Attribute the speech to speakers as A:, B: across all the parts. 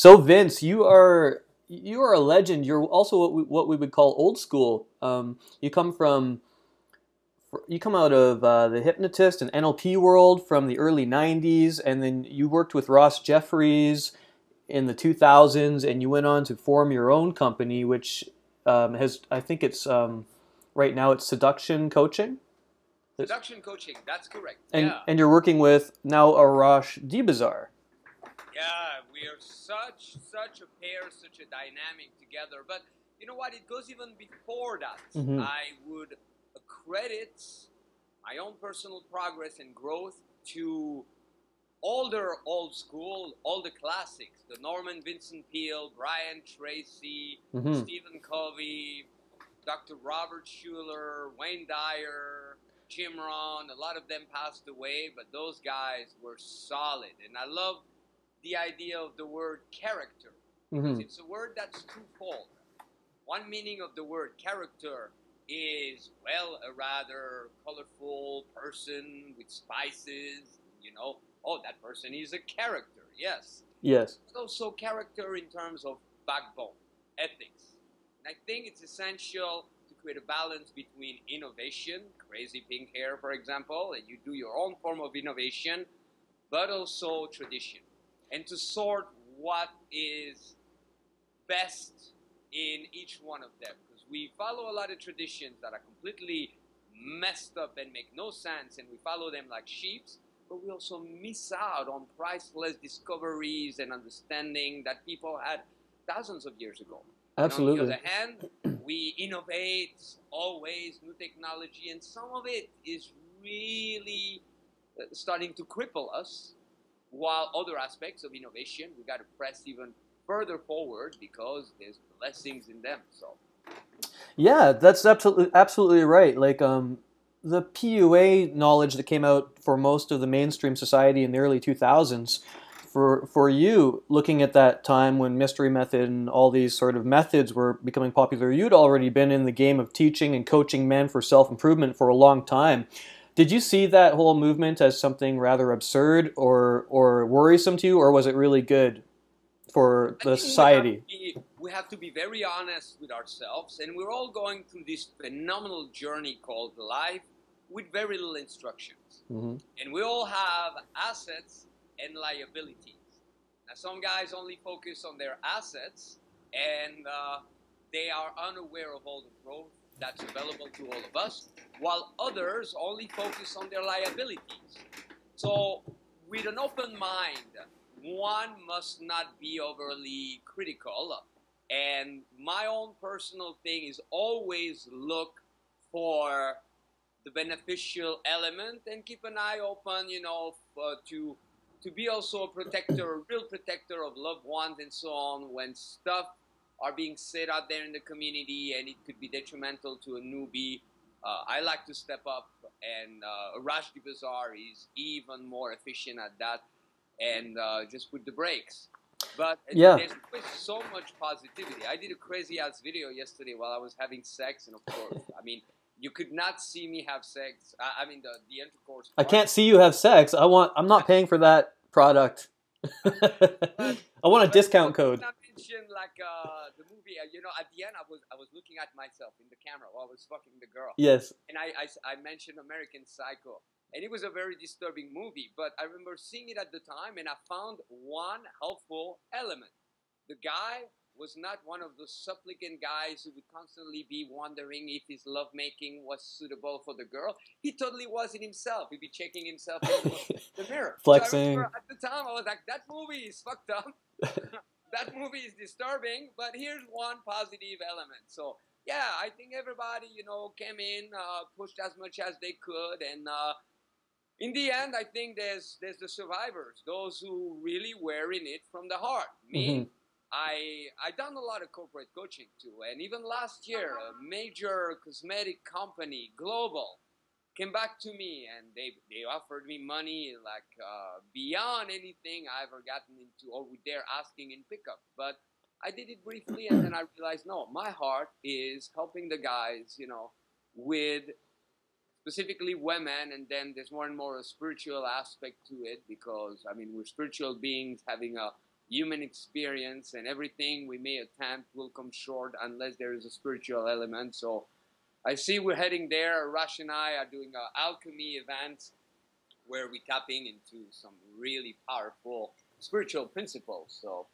A: So Vince, you are you are a legend. You're also what we, what we would call old school. Um, you come from you come out of uh, the hypnotist and NLP world from the early '90s, and then you worked with Ross Jeffries in the 2000s, and you went on to form your own company, which um, has I think it's um, right now it's Seduction Coaching.
B: Seduction Coaching, that's correct.
A: And
B: yeah.
A: and you're working with now Arash Dibazar.
B: Yeah, we are such such a pair, such a dynamic together. But you know what? It goes even before that.
A: Mhm.
B: I would credit my own personal progress and growth to older old school, all the classics, the Norman Vincent Peale, Brian Tracy,
A: Mhm.
B: Stephen Covey, Dr. Robert Schuller, Wayne Dyer, Jim Rohn. A lot of them passed away, but those guys were solid. And I love the idea of the word character.
A: Mhm.
B: It's a word that's twofold. One meaning of the word character is, well, a rather colorful person with spices, you know. Oh, that person is a character, yes
A: Yes.
B: but also character in terms of backbone, ethics. And I think it's essential to create a balance between innovation, crazy pink hair, for example, and you do your own form of innovation, but also tradition. And to sort what is best in each one of them. Because we follow a lot of traditions that are completely messed up and make no sense, and we follow them like sheep, but we also miss out on priceless discoveries and understanding that people had thousands of years ago. And
A: Absolutely.
B: on the other hand, we innovate always new technology, and some of it is really uh, starting to cripple us. While other aspects of innovation, we got to press even further forward because there's blessings in them. So.
A: Yeah, that's absolutely absolutely right. Like um, the PUA knowledge that came out for most of the mainstream society in the early 2000s. For for you, looking at that time when mystery method and all these sort of methods were becoming popular, you'd already been in the game of teaching and coaching men for self improvement for a long time. Did you see that whole movement as something rather absurd or or worrisome to you, or was it really good for the society?
B: We have, to be, we have to be very honest with ourselves, and we're all going through this phenomenal journey called life with very little instructions.
A: hmm
B: And we all have assets and liabilities. Now, some guys only focus on their assets, and uh, they are unaware of all the growth that's available to all of us, while others only focus on their liabilities. So, with an open mind, one must not be overly critical. And my own personal thing is always look for the beneficial element and keep an eye open, you know, to to be also a protector, a real protector of loved ones and so on when stuff are being said out there in the community and it could be detrimental to a newbie. Uh, I like to step up, and uh, Raj Bazar is even more efficient at that, and uh, just put the brakes. But
A: Yeah.
B: there's so much positivity. I did a crazy ass video yesterday while I was having sex, and of course, I mean, you could not see me have sex. I, I mean, the, the intercourse.
A: I can't see you have sex. I want. I'm not paying for that product. I want a discount code.
B: not mention like uh, the movie. Uh, you know, at the end, I was I was looking at myself in the camera while I was fucking the girl,
A: Yes.
B: and I I mentioned American Psycho, and it was a very disturbing movie. But I remember seeing it at the time, and I found one helpful element. The guy was not one of those supplicant guys who would constantly be wondering if his lovemaking was suitable for the girl. He totally wasn't himself. He'd be checking himself in the mirror.
A: Flexing.
B: remember at the time, I was like, that movie is fucked up. that movie is disturbing, but here's one positive element. So, yeah, I think everybody, you know, came in, uh, pushed as much as they could, and uh, in the end, I think there's there's the survivors, those who really were in it from the heart. Me,
A: Mhm.
B: I I done a lot of corporate coaching too, and even last year, a major cosmetic company, global, came back to me and they they offered me money like uh, beyond anything I ever gotten into or their asking in pickup. But I did it briefly, and then I realized no, my heart is helping the guys, you know, with specifically women, and then there's more and more a spiritual aspect to it because I mean we're spiritual beings having a human experience and everything we may attempt will come short unless there is a spiritual element. So I see we're heading there. Rush and I are doing an alchemy event where we're tapping into some really powerful spiritual principles. So.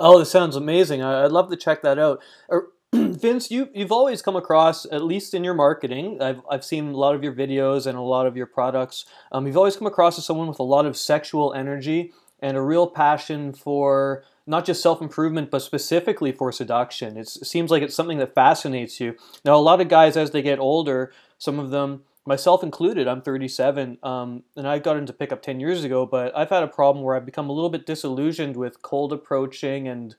A: Oh, this sounds amazing. I'd love to check that out. Vince, you you've always come across, at least in your marketing, I've I've seen a lot of your videos and a lot of your products. Um, you've always come across as someone with a lot of sexual energy and a real passion for not just self improvement, but specifically for seduction. It's, it seems like it's something that fascinates you. Now, a lot of guys, as they get older, some of them, myself included, I'm 37, um, and I got into pickup 10 years ago, but I've had a problem where I've become a little bit disillusioned with cold approaching and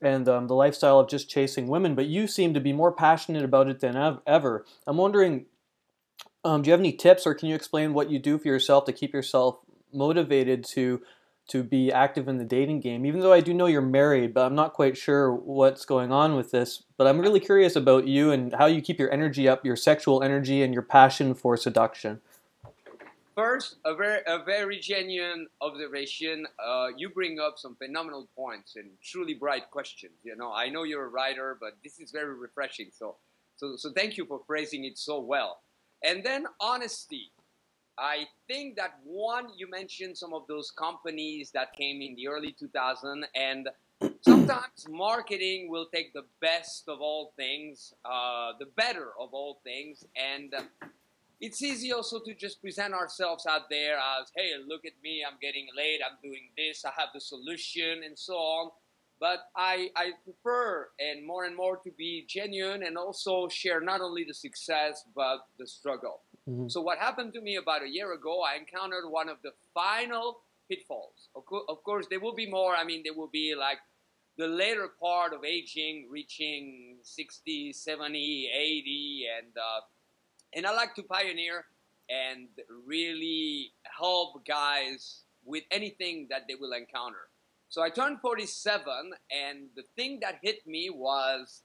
A: and um, the lifestyle of just chasing women. But you seem to be more passionate about it than ever. I'm wondering, um, do you have any tips, or can you explain what you do for yourself to keep yourself motivated to to be active in the dating game, even though I do know you're married, but I'm not quite sure what's going on with this. But I'm really curious about you and how you keep your energy up, your sexual energy, and your passion for seduction.
B: First, a very, a very genuine observation. Uh, you bring up some phenomenal points and truly bright questions. You know, I know you're a writer, but this is very refreshing. So, so, so thank you for phrasing it so well. And then honesty. I think that one, you mentioned some of those companies that came in the early 2000s, and sometimes marketing will take the best of all things, uh, the better of all things, and it's easy also to just present ourselves out there as, hey, look at me, I'm getting laid, I'm doing this, I have the solution, and so on. But I, I prefer and more and more to be genuine and also share not only the success but the struggle. Mm-hmm. So what happened to me about a year ago, I encountered one of the final pitfalls. Of, co- of course, there will be more. I mean, there will be like the later part of aging, reaching 60, 70, 80, and uh, and I like to pioneer and really help guys with anything that they will encounter. So I turned 47, and the thing that hit me was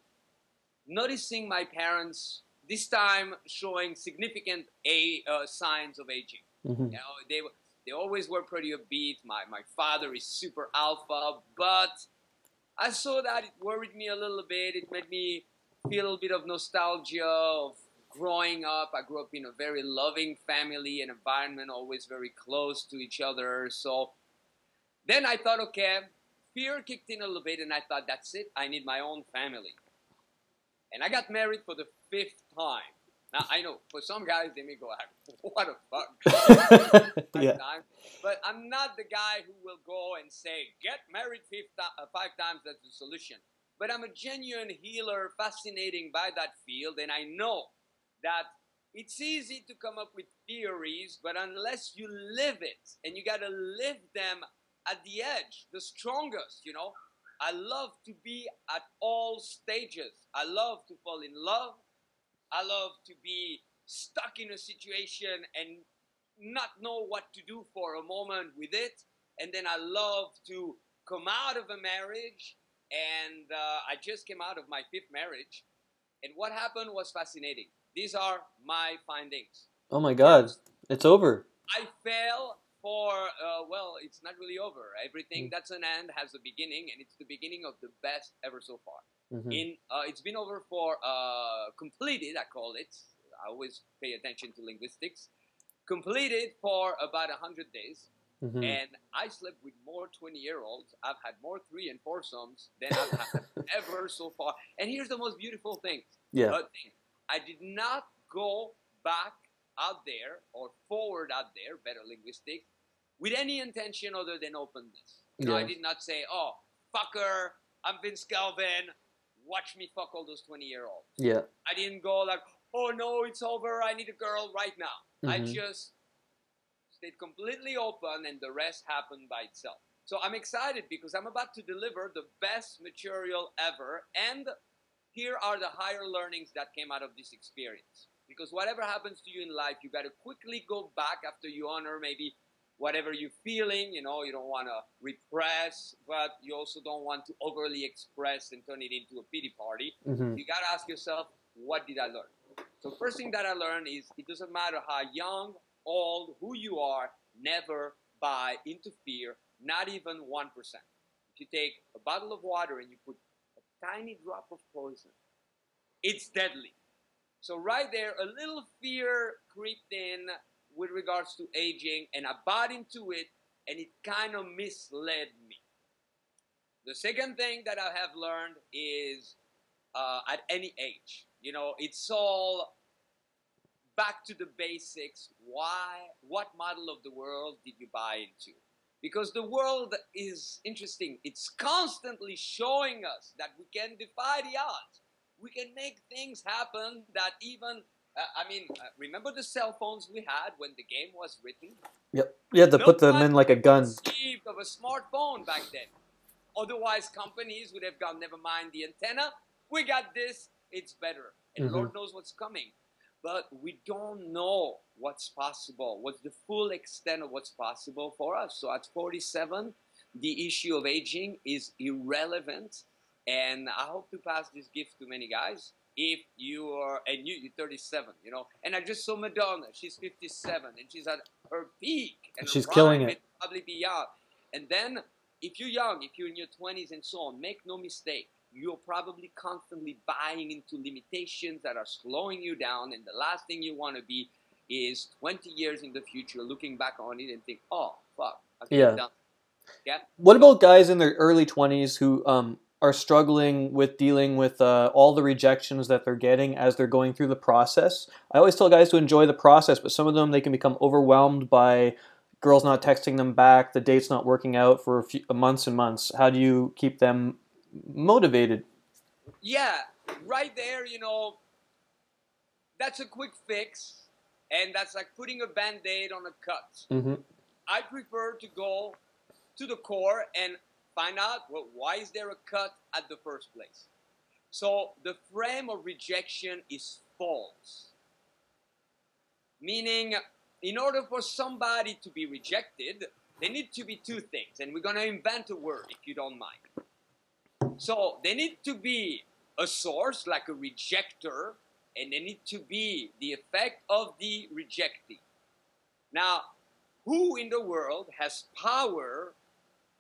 B: noticing my parents this time showing significant a, uh, signs of aging. Mm-hmm. You know, they they always were pretty upbeat. My my father is super alpha, but I saw that it worried me a little bit. It made me feel a bit of nostalgia of growing up. I grew up in a very loving family and environment, always very close to each other. So then I thought, okay, fear kicked in a little bit, and I thought, that's it. I need my own family. And I got married for the fifth time. Now I know for some guys they may go like, "What a fuck!" yeah. Time. But I'm not the guy who will go and say, "Get married five, uh, five times." That's the solution. But I'm a genuine healer, fascinating by that field, and I know that it's easy to come up with theories, but unless you live it, and you got to live them at the edge, the strongest, you know. I love to be at all stages. I love to fall in love. I love to be stuck in a situation and not know what to do for a moment with it. And then I love to come out of a marriage. And uh, I just came out of my fifth marriage. And what happened was fascinating. These are my findings.
A: Oh my God, it's over.
B: I fell for, uh, well, it's not really over. Everything mm. that's an end has a beginning, and it's the beginning of the best ever so far. Mm-hmm. In uh, It's been over for uh, completed, I call it. I always pay attention to linguistics. Completed for about 100 days. Mm-hmm. And I slept with more 20 year olds. I've had more three and foursomes than I've had ever so far. And here's the most beautiful thing.
A: Yeah.
B: Thing. I did not go back out there or forward out there, better linguistics, with any intention other than openness. You know, I did not say, oh, fucker, I'm Vince Kelvin, watch me fuck all those 20 year olds.
A: Yeah.
B: I didn't go like, oh no, it's over, I need a girl right now. Mm-hmm. I just stayed completely open and the rest happened by itself. So I'm excited because I'm about to deliver the best material ever. And here are the higher learnings that came out of this experience. Because whatever happens to you in life, you got to quickly go back after you honor maybe whatever you're feeling. You know, you don't want to repress, but you also don't want to overly express and turn it into a pity party. Mm-hmm. You got to ask yourself, what did I learn? So, first thing that I learned is it doesn't matter how young, old, who you are, never buy into fear, not even 1%. if you take a bottle of water and you put a tiny drop of poison, it's deadly. So right there, a little fear creeped in with regards to aging, and I bought into it, and it kind of misled me. The second thing that I have learned is uh, at any age, you know, it's all back to the basics. Why? What model of the world did you buy into? Because the world is interesting. It's constantly showing us that we can defy the odds. We can make things happen that even uh, I mean, uh, remember the cell phones we had when the game was written?
A: Yep. You had to put them in like a gun.
B: Conceived of a smartphone back then. Otherwise, companies would have gone, never mind the antenna. We got this. It's better, and
A: Mhm.
B: Lord knows what's coming. But we don't know what's possible. What's the full extent of what's possible for us? So at 47, the issue of aging is irrelevant, and I hope to pass this gift to many guys if you are and you, you're 37 you know and i just saw madonna she's 57 and she's at her peak and
A: She's killing it.
B: and probably beyond and then if you're young if you're in your 20s and so on make no mistake you're probably constantly buying into limitations that are slowing you down and the last thing you want to be is 20 years in the future looking back on it and think oh fuck
A: Yeah.
B: done yeah
A: What about guys in their early 20s who um, are struggling with dealing with uh, all the rejections that they're getting as they're going through the process? I always tell guys to enjoy the process, but some of them they can become overwhelmed by girls not texting them back, the date's not working out for a few, months and months. How do you keep them motivated?
B: Yeah, right there, you know, that's a quick fix, and that's like putting a band aid on a cut.
A: Mm-hmm.
B: I prefer to go to the core and find out well, why is there a cut at the first place. So the frame of rejection is false. Meaning, in order for somebody to be rejected, there need to be two things, and we're gonna invent a word if you don't mind. So they need to be a source, like a rejector, and they need to be the effect of the rejecting. Now, who in the world has power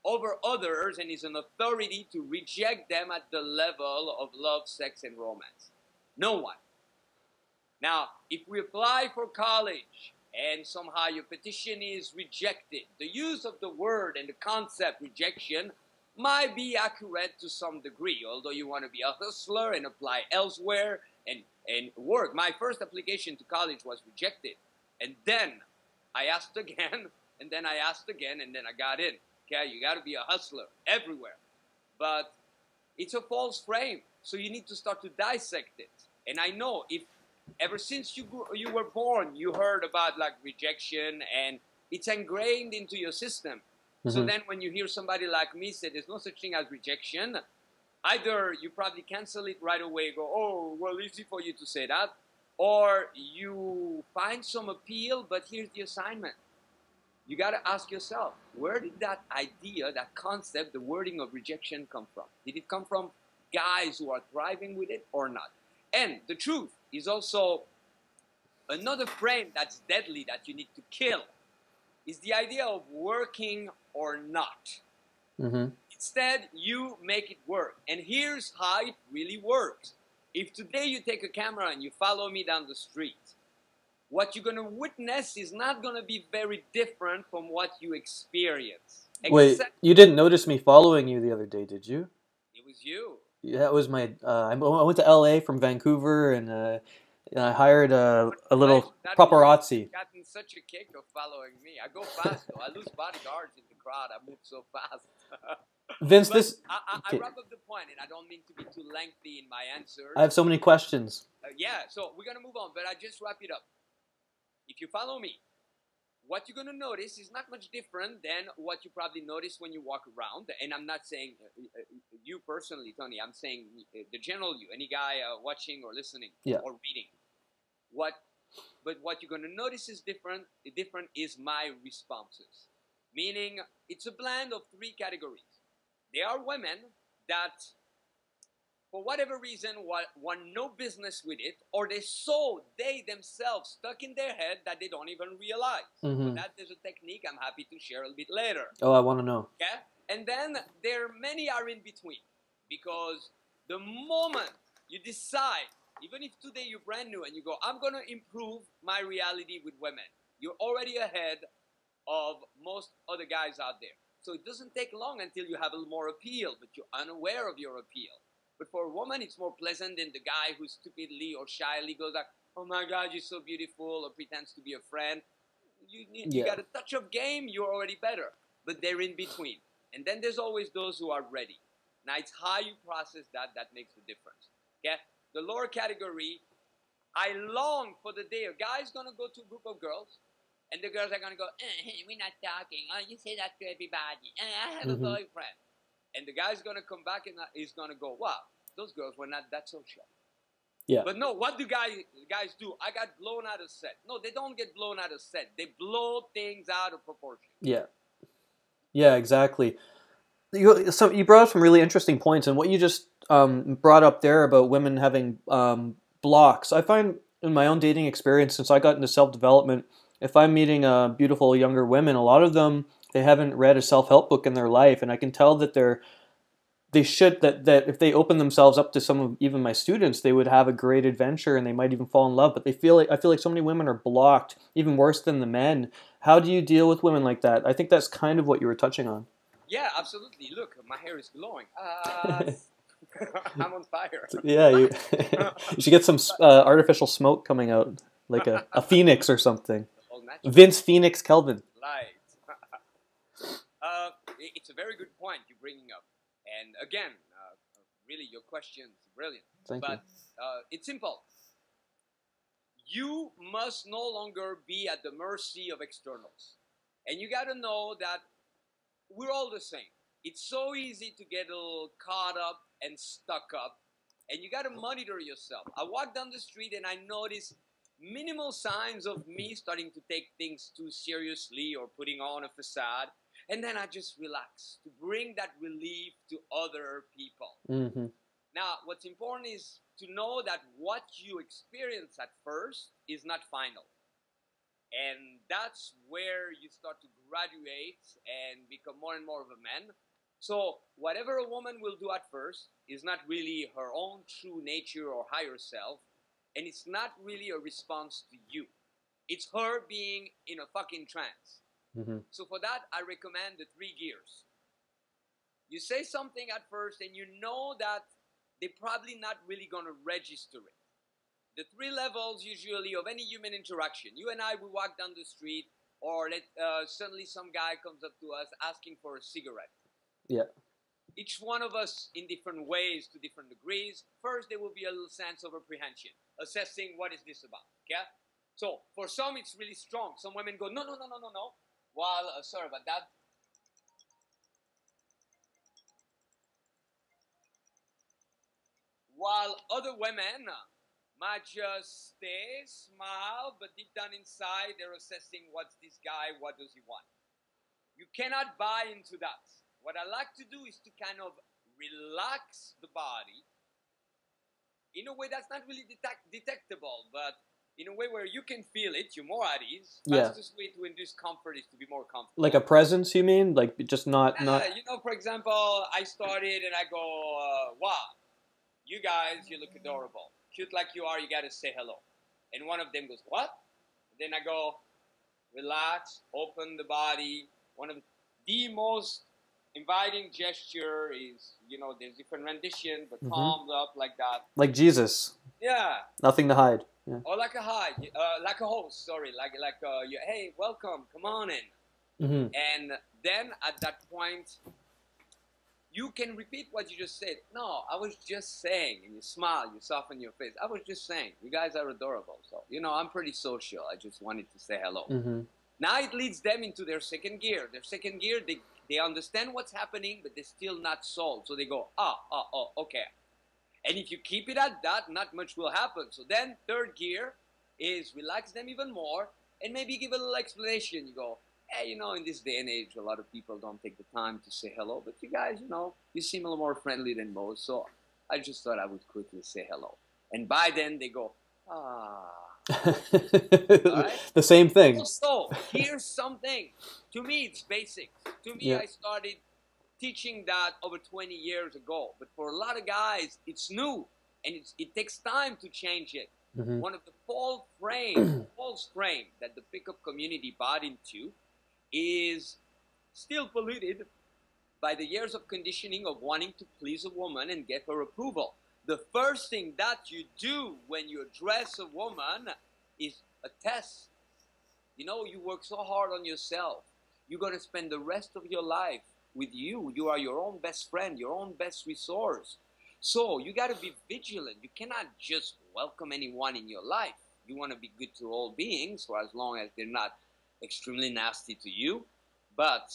B: over others and is an authority to reject them at the level of love, sex, and romance? No one. Now, if we apply for college and somehow your petition is rejected, the use of the word and the concept rejection might be accurate to some degree, although you want to be a hustler and apply elsewhere and, and work. My first application to college was rejected. And then I asked again, and then I asked again, and then I got in. Okay, you got to be a hustler everywhere. But it's a false frame, so you need to start to dissect it. And I know if ever since you grew, you were born, you heard about like rejection, and it's ingrained into your system. So
A: Mhm.
B: then, when you hear somebody like me say there's no such thing as rejection, either you probably cancel it right away, go, oh, well, easy for you to say that, or you find some appeal, but here's the assignment. You got to ask yourself, where did that idea, that concept, the wording of rejection come from? Did it come from guys who are thriving with it or not? And the truth is also another frame that's deadly that you need to kill is the idea of working or not.
A: Mm-hmm.
B: Instead, you make it work. And here's how it really works. If today you take a camera and you follow me down the street, what you're going to witness is not going to be very different from what you experience.
A: Wait,
B: Except
A: you didn't notice me following you the other day, did you?
B: it was you.
A: Yeah, that was my. Uh, I went to L.A. from Vancouver, and uh, I hired a, a little
B: That-
A: paparazzi.
B: Gotten such a kick of following me. I go fast though. I lose bodyguards in the crowd. I move so fast.
A: Vince,
B: But
A: this
B: I, I,
A: okay.
B: I wrap up the point, and I don't mean to be too lengthy in my answers.
A: I have so many questions.
B: Uh, yeah, so we're gonna move on, but I just wrap it up. If you follow me, what you're gonna notice is not much different than what you probably notice when you walk around. And I'm not saying uh, uh, you personally, Tony. I'm saying uh, the general you, any guy uh, watching or listening
A: Yeah.
B: or reading. What, but what you're gonna notice is different. The different is my responses, meaning it's a blend of three categories. There are women that for whatever reason, want, no business with it, or they so they themselves stuck in their head that they don't even realize.
A: Mhm.
B: That is a technique I'm happy to share a little bit later.
A: Oh, I want to know.
B: Okay? And then there are many are in between because the moment you decide, even if today you're brand new and you go, I'm going to improve my reality with women, you're already ahead of most other guys out there. So it doesn't take long until you have a little more appeal, but you're unaware of your appeal. But for a woman, it's more pleasant than the guy who stupidly or shyly goes like, "Oh my God, you're so beautiful," or pretends to be a friend. You, you, you got a touch of game, you're already better. But they're in between, and then there's always those who are ready. Now it's how you process that that makes the difference. Okay, the lower category. I long for the day a guy's gonna go to a group of girls, and the girls are gonna go, eh, "We're not talking. Oh, you say that to everybody. Eh, I have
A: Mhm.
B: a boyfriend." And the guy's gonna come back and he's gonna go, "Wow, those girls were not that social."
A: Yeah.
B: But no, what do guys guys do? I got blown out of set. No, they don't get blown out of set. They blow things out of proportion.
A: Yeah. Yeah, exactly. You, some, you brought up some really interesting points, and what you just um, brought up there about women having um, blocks. I find in my own dating experience, since I got into self development, if I'm meeting uh, beautiful younger women, a lot of them they haven't read a self help book in their life, and I can tell that they're they should that that if they open themselves up to some of even my students, they would have a great adventure and they might even fall in love. But they feel like I feel like so many women are blocked, even worse than the men. How do you deal with women like that? I think that's kind of what you were touching on.
B: Yeah, absolutely. Look, my hair is glowing. Uh, I'm on fire.
A: Yeah, you, you should get some uh, artificial smoke coming out, like a, a phoenix or something. Vince Phoenix Kelvin.
B: Right. uh, it's a very good point you're bringing up. And again, uh, really, your question is brilliant.
A: Thank you.
B: but uh, it's simple. You must no longer be at the mercy of externals. And you got to know that we're all the same. It's so easy to get a little caught up and stuck up. And you got to monitor yourself. I walk down the street and I notice minimal signs of me starting to take things too seriously or putting on a facade. And then I just relax to bring that relief to other people.
A: hmm
B: Now, what's important is to know that what you experience at first is not final. And that's where you start to graduate and become more and more of a man. So, whatever a woman will do at first is not really her own true nature or higher self, and it's not really a response to you. It's her being in a fucking trance.
A: Hmm
B: So for that, I recommend the three gears. You say something at first, and you know that they're probably not really going to register it. The three levels usually of any human interaction. You and I, we walk down the street, or let, uh, suddenly some guy comes up to us asking for a cigarette.
A: Yeah.
B: Each one of us in different ways to different degrees. First, there will be a little sense of apprehension, assessing what is this about. Okay. So for some, it's really strong. Some women go, no, no, no, no, no, no. While, uh, sorry that. While other women might just stay, smile, but deep down inside, they're assessing what's this guy, what does he want. You cannot buy into that. What I like to do is to kind of relax the body in a way that's not really detect- detectable, but in a way where you can feel it, you're more at ease.
A: Yeah.
B: Fastest way to induce comfort is to be more comfortable.
A: Like a presence, you mean? Like just not not.
B: you know, for example, I started and I go, uh, wow, you guys, you look adorable. Cute like you are, you gotta say hello. And one of them goes, what? then I go, relax, open the body. One of the most inviting gesture is, you know, there's different rendition, but
A: Mhm.
B: palms up like that.
A: Like Jesus,
B: Yeah,
A: nothing to hide. Yeah.
B: or like a hi, uh, like a host. Sorry, like like uh, you, hey, welcome, come on in.
A: hmm
B: And then at that point, you can repeat what you just said. No, I was just saying. And you smile, you soften your face. I was just saying. You guys are adorable. So, you know, I'm pretty social. I just wanted to say hello.
A: hmm
B: Now it leads them into their second gear. Their second gear, they, they understand what's happening, but they're still not sold. So they go, ah, ah, oh, okay. And if you keep it at that, not much will happen. So then, third gear is relax them even more and maybe give a little explanation. You go, hey, you know, in this day and age, a lot of people don't take the time to say hello, but you guys, you know, you seem a little more friendly than most. So I just thought I would quickly say hello. And by then, they go, ah.
A: the same thing.
B: Also, here's something. To me, it's basic. To me,
A: Yeah.
B: I started teaching that over 20 years ago, but for a lot of guys, it's new and it's, it takes time to change it.
A: Mhm.
B: One of the false frame, false frame that the pickup community bought into is still polluted by the years of conditioning of wanting to please a woman and get her approval. The first thing that you do when you address a woman is a test. You know, you work so hard on yourself. You're going to spend the rest of your life with you. You are your own best friend, your own best resource. So you got to be vigilant. You cannot just welcome anyone in your life. You want to be good to all beings for as long as they're not extremely nasty to you. But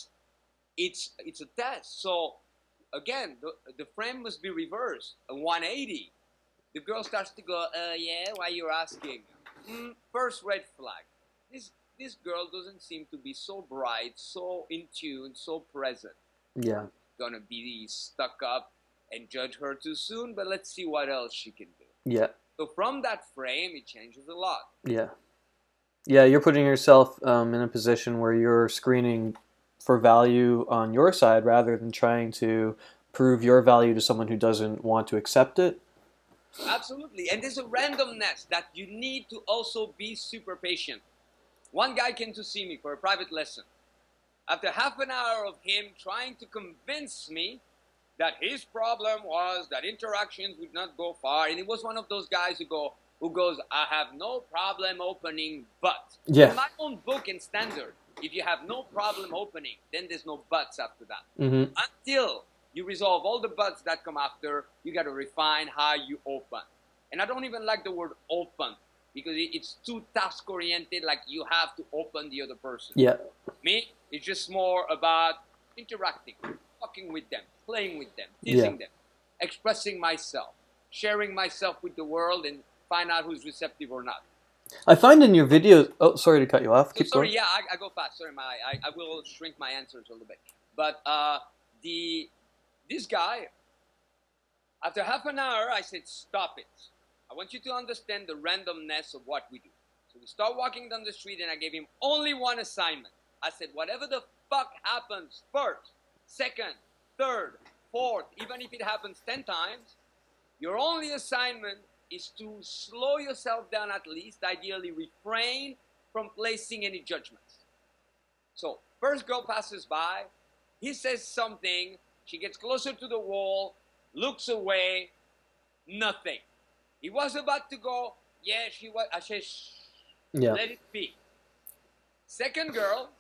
B: it's it's a test. So again, the, the frame must be reversed. A 180. The girl starts to go, uh, yeah, why you're asking? Mm, first red flag. This this girl doesn't seem to be so bright, so in tune, so present.
A: Yeah.
B: Gonna be stuck up and judge her too soon, but let's see what else she can do.
A: Yeah.
B: So from that frame, it changes a lot.
A: Yeah. Yeah, you're putting yourself um, in a position where you're screening for value on your side rather than trying to prove your value to someone who doesn't want to accept it.
B: Absolutely. And there's a randomness that you need to also be super patient. One guy came to see me for a private lesson. After half an hour of him trying to convince me that his problem was that interactions would not go far, and he was one of those guys who go who goes, I have no problem opening but.
A: Yeah.
B: In my own book and standard, if you have no problem opening, then there's no buts after that
A: hmm
B: until you resolve all the buts that come after, you got to refine how you open. And I don't even like the word open because it's too task oriented, like you have to open the other person.
A: Yeah.
B: Me, it's just more about interacting, talking with them, playing with them, teasing them, expressing myself, sharing myself with the world, and find out who's receptive or not.
A: I find in your videos. Oh, sorry to cut you off.
B: So
A: Keep
B: sorry,
A: going.
B: yeah, I, I go fast. Sorry, my I, I will shrink my answers a little bit. But uh, the this guy, after half an hour, I said, "Stop it! I want you to understand the randomness of what we do." So we start walking down the street, and I gave him only one assignment. I said, "Whatever the fuck happens first, second, third, fourth, even if it happens ten times, your only assignment is to slow yourself down at least, ideally refrain from placing any judgments. So, first girl passes by, he says something, she gets closer to the wall, looks away, nothing. He was about to go, yeah, she was, I said, shh,
A: Yeah.
B: let it be. Second girl,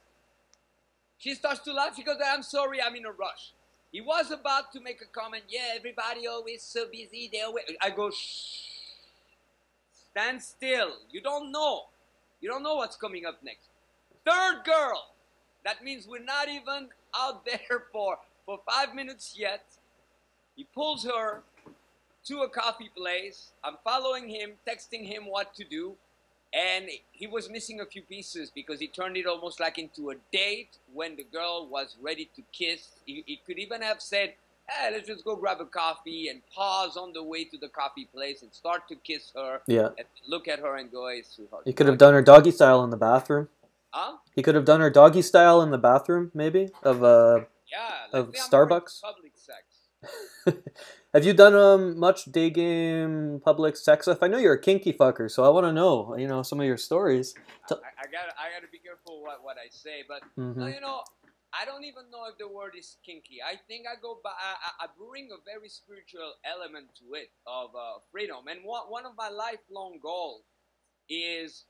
B: she starts to laugh. She goes, I'm sorry, I'm in a rush. He was about to make a comment, yeah, everybody always so busy. They always. I go, shh. Stand still. You don't know. You don't know what's coming up next. Third girl. That means we're not even out there for, for five minutes yet. He pulls her to a coffee place. I'm following him, texting him what to do. And he was missing a few pieces because he turned it almost like into a date when the girl was ready to kiss. He, he could even have said, hey, let's just go grab a coffee and pause on the way to the coffee place and start to kiss her
A: Yeah.
B: and look at her and go, hey, sweetheart.
A: He could have done her doggy style in the bathroom.
B: Huh?
A: He could have done her doggy style in the bathroom, maybe. Of uh,
B: Yeah.
A: Of Starbucks?
B: Public sex.
A: have you done um much day game public sex stuff? I know you're a kinky fucker, so I want to know, you know, some of your stories.
B: I, I got I got to be careful what, what I say, but
A: hmm
B: you know, I don't even know if the word is kinky. I think I go by, I, I, bring a very spiritual element to it of uh, freedom. And one, one of my lifelong goals is,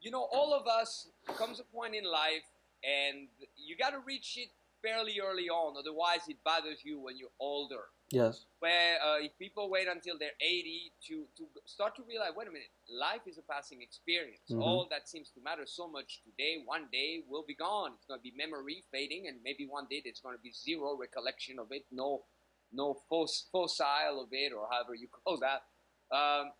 B: you know, all of us comes a point in life and you got to reach it fairly early on. Otherwise, it bothers you when you're older
A: Yes.
B: where uh, if people wait until they're 80 to, to start to realize, wait a minute, life is a passing experience.
A: Mhm.
B: All that seems to matter so much today, one day will be gone. It's going to be memory fading, and maybe one day there's going to be zero recollection of it, no, no fos- fossil of it, or however you call that. Um,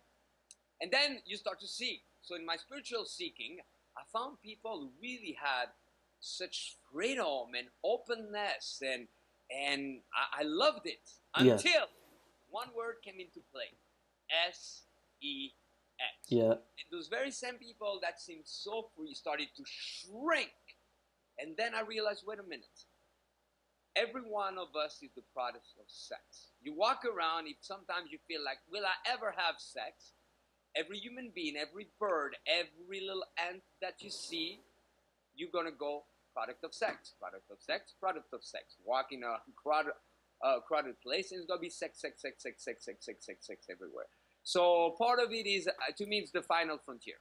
B: and then you start to seek. So in my spiritual seeking, I found people who really had such freedom and openness and and I, I loved it until one word came into play S E X.
A: Yeah.
B: And those very same people that seemed so free started to shrink. And then I realized wait a minute. every one of us is the product of sex. You walk around, if sometimes you feel like, will I ever have sex? Every human being, every bird, every little ant that you see, you're gonna go product of sex, product of sex, product of sex. Walk in a crowded, uh, crowded place, and it's gonna be sex, sex, sex, sex, sex, sex, sex, sex, sex everywhere. So part of it is, uh, to me, it's the final frontier.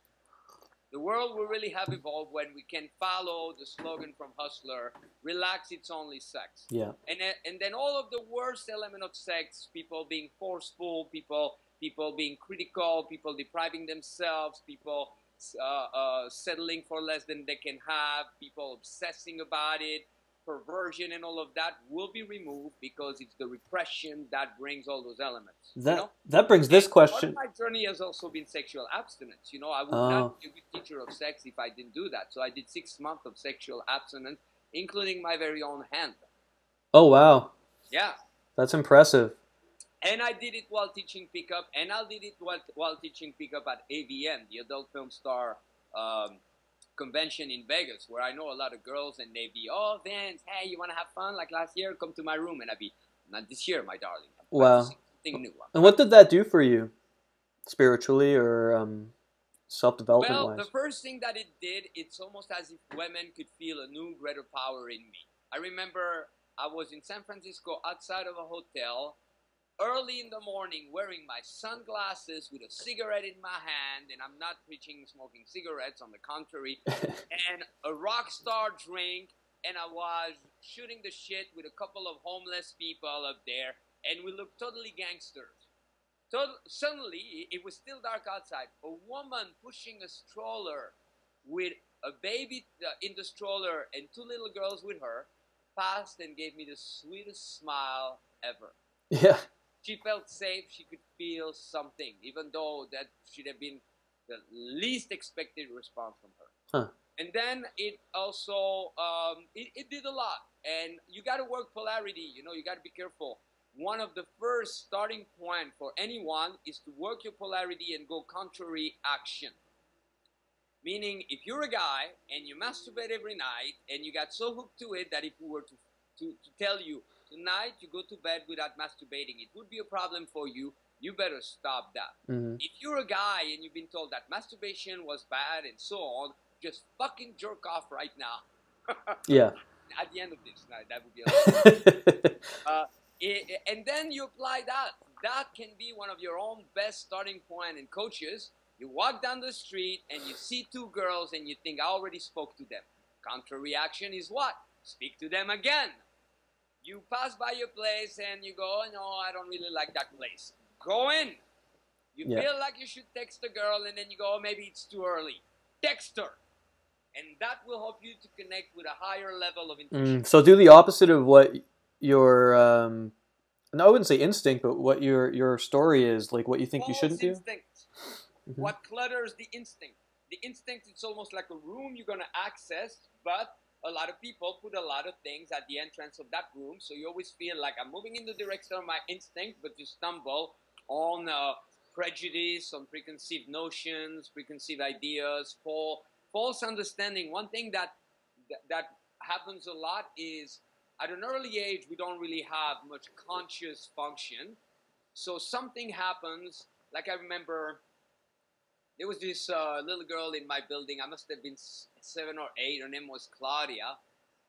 B: The world will really have evolved when we can follow the slogan from Hustler, relax, it's only sex.
A: Yeah.
B: And, then- and then all of the worst element of sex, people being forceful, people people being critical, people depriving themselves, people uh, uh, settling for less than they can have, people obsessing about it, perversion and all of that will be removed because it's the repression that brings all those elements. you
A: That
B: know?
A: that brings this
B: Part
A: question.
B: of my journey has also been sexual abstinence. You know, I would
A: Oh.
B: not be a good teacher of sex if I didn't do that. So I did six months of sexual abstinence, including my very own hand.
A: Oh wow,
B: Yeah.
A: that's impressive.
B: And I did it while teaching pickup, and I did it while, while teaching pickup at AVN, the Adult Film Star um, convention in Vegas, where I know a lot of girls, and they be, oh, Vince, hey, you want to have fun like last year? Come to my room. And I'd be, not this year, my darling. I'm
A: Wow.
B: Something new.
A: And what did that do for you, spiritually or um, self development
B: Well,
A: wise?
B: the first thing that it did, it's almost as if women could feel a new greater power in me. I remember I was in San Francisco outside of a hotel early in the morning wearing my sunglasses with a cigarette in my hand, and I'm not preaching smoking cigarettes, on the contrary, and a rock star drink, and I was shooting the shit with a couple of homeless people up there, and we looked totally gangsters. So suddenly, it was still dark outside. A woman pushing a stroller with a baby uh, in the stroller and two little girls with her passed and gave me the sweetest smile ever.
A: yeah.
B: She felt safe. She could feel something, even though that should have been the least expected response from her.
A: Huh.
B: And then it also um, it, it did a lot. And you got to work polarity. You know, you got to be careful. One of the first starting point for anyone is to work your polarity and go contrary action. Meaning, if you're a guy and you masturbate every night and you got so hooked to it that if we were to, to, to tell you tonight you go to bed without masturbating, it would be a problem for you, you better stop that.
A: hmm
B: If you're a guy and you've been told that masturbation was bad and so on, just fucking jerk off right now.
A: Yeah.
B: At the end of this, now that would be. A uh, and then you apply that. That can be one of your own best starting point. And coaches, you walk down the street and you see two girls and you think, I already spoke to them. Counter reaction is what? Speak to them again. You pass by your place and you go, no, I don't really like that place. Go in. You
A: Yeah.
B: feel like you should text a girl and then you go, oh, maybe it's too early. Text her. And that will help you to connect with a higher level of intuition.
A: Mm, so do the opposite of what your um, no, I wouldn't say instinct, but what your your story is like. What you think you shouldn't do.
B: Instinct.
A: Mhm.
B: What clutters the instinct? The instinct it's almost like a room you're gonna access, but a lot of people put a lot of things at the entrance of that room, so you always feel like I'm moving in the direction of my instinct, but you stumble on uh, prejudice, on preconceived notions, preconceived ideas, false false understanding. One thing that that, that happens a lot is at an early age we don't really have much conscious function. So something happens. Like I remember, there was this uh, little girl in my building. I must have been seven or eight. Her name was Claudia,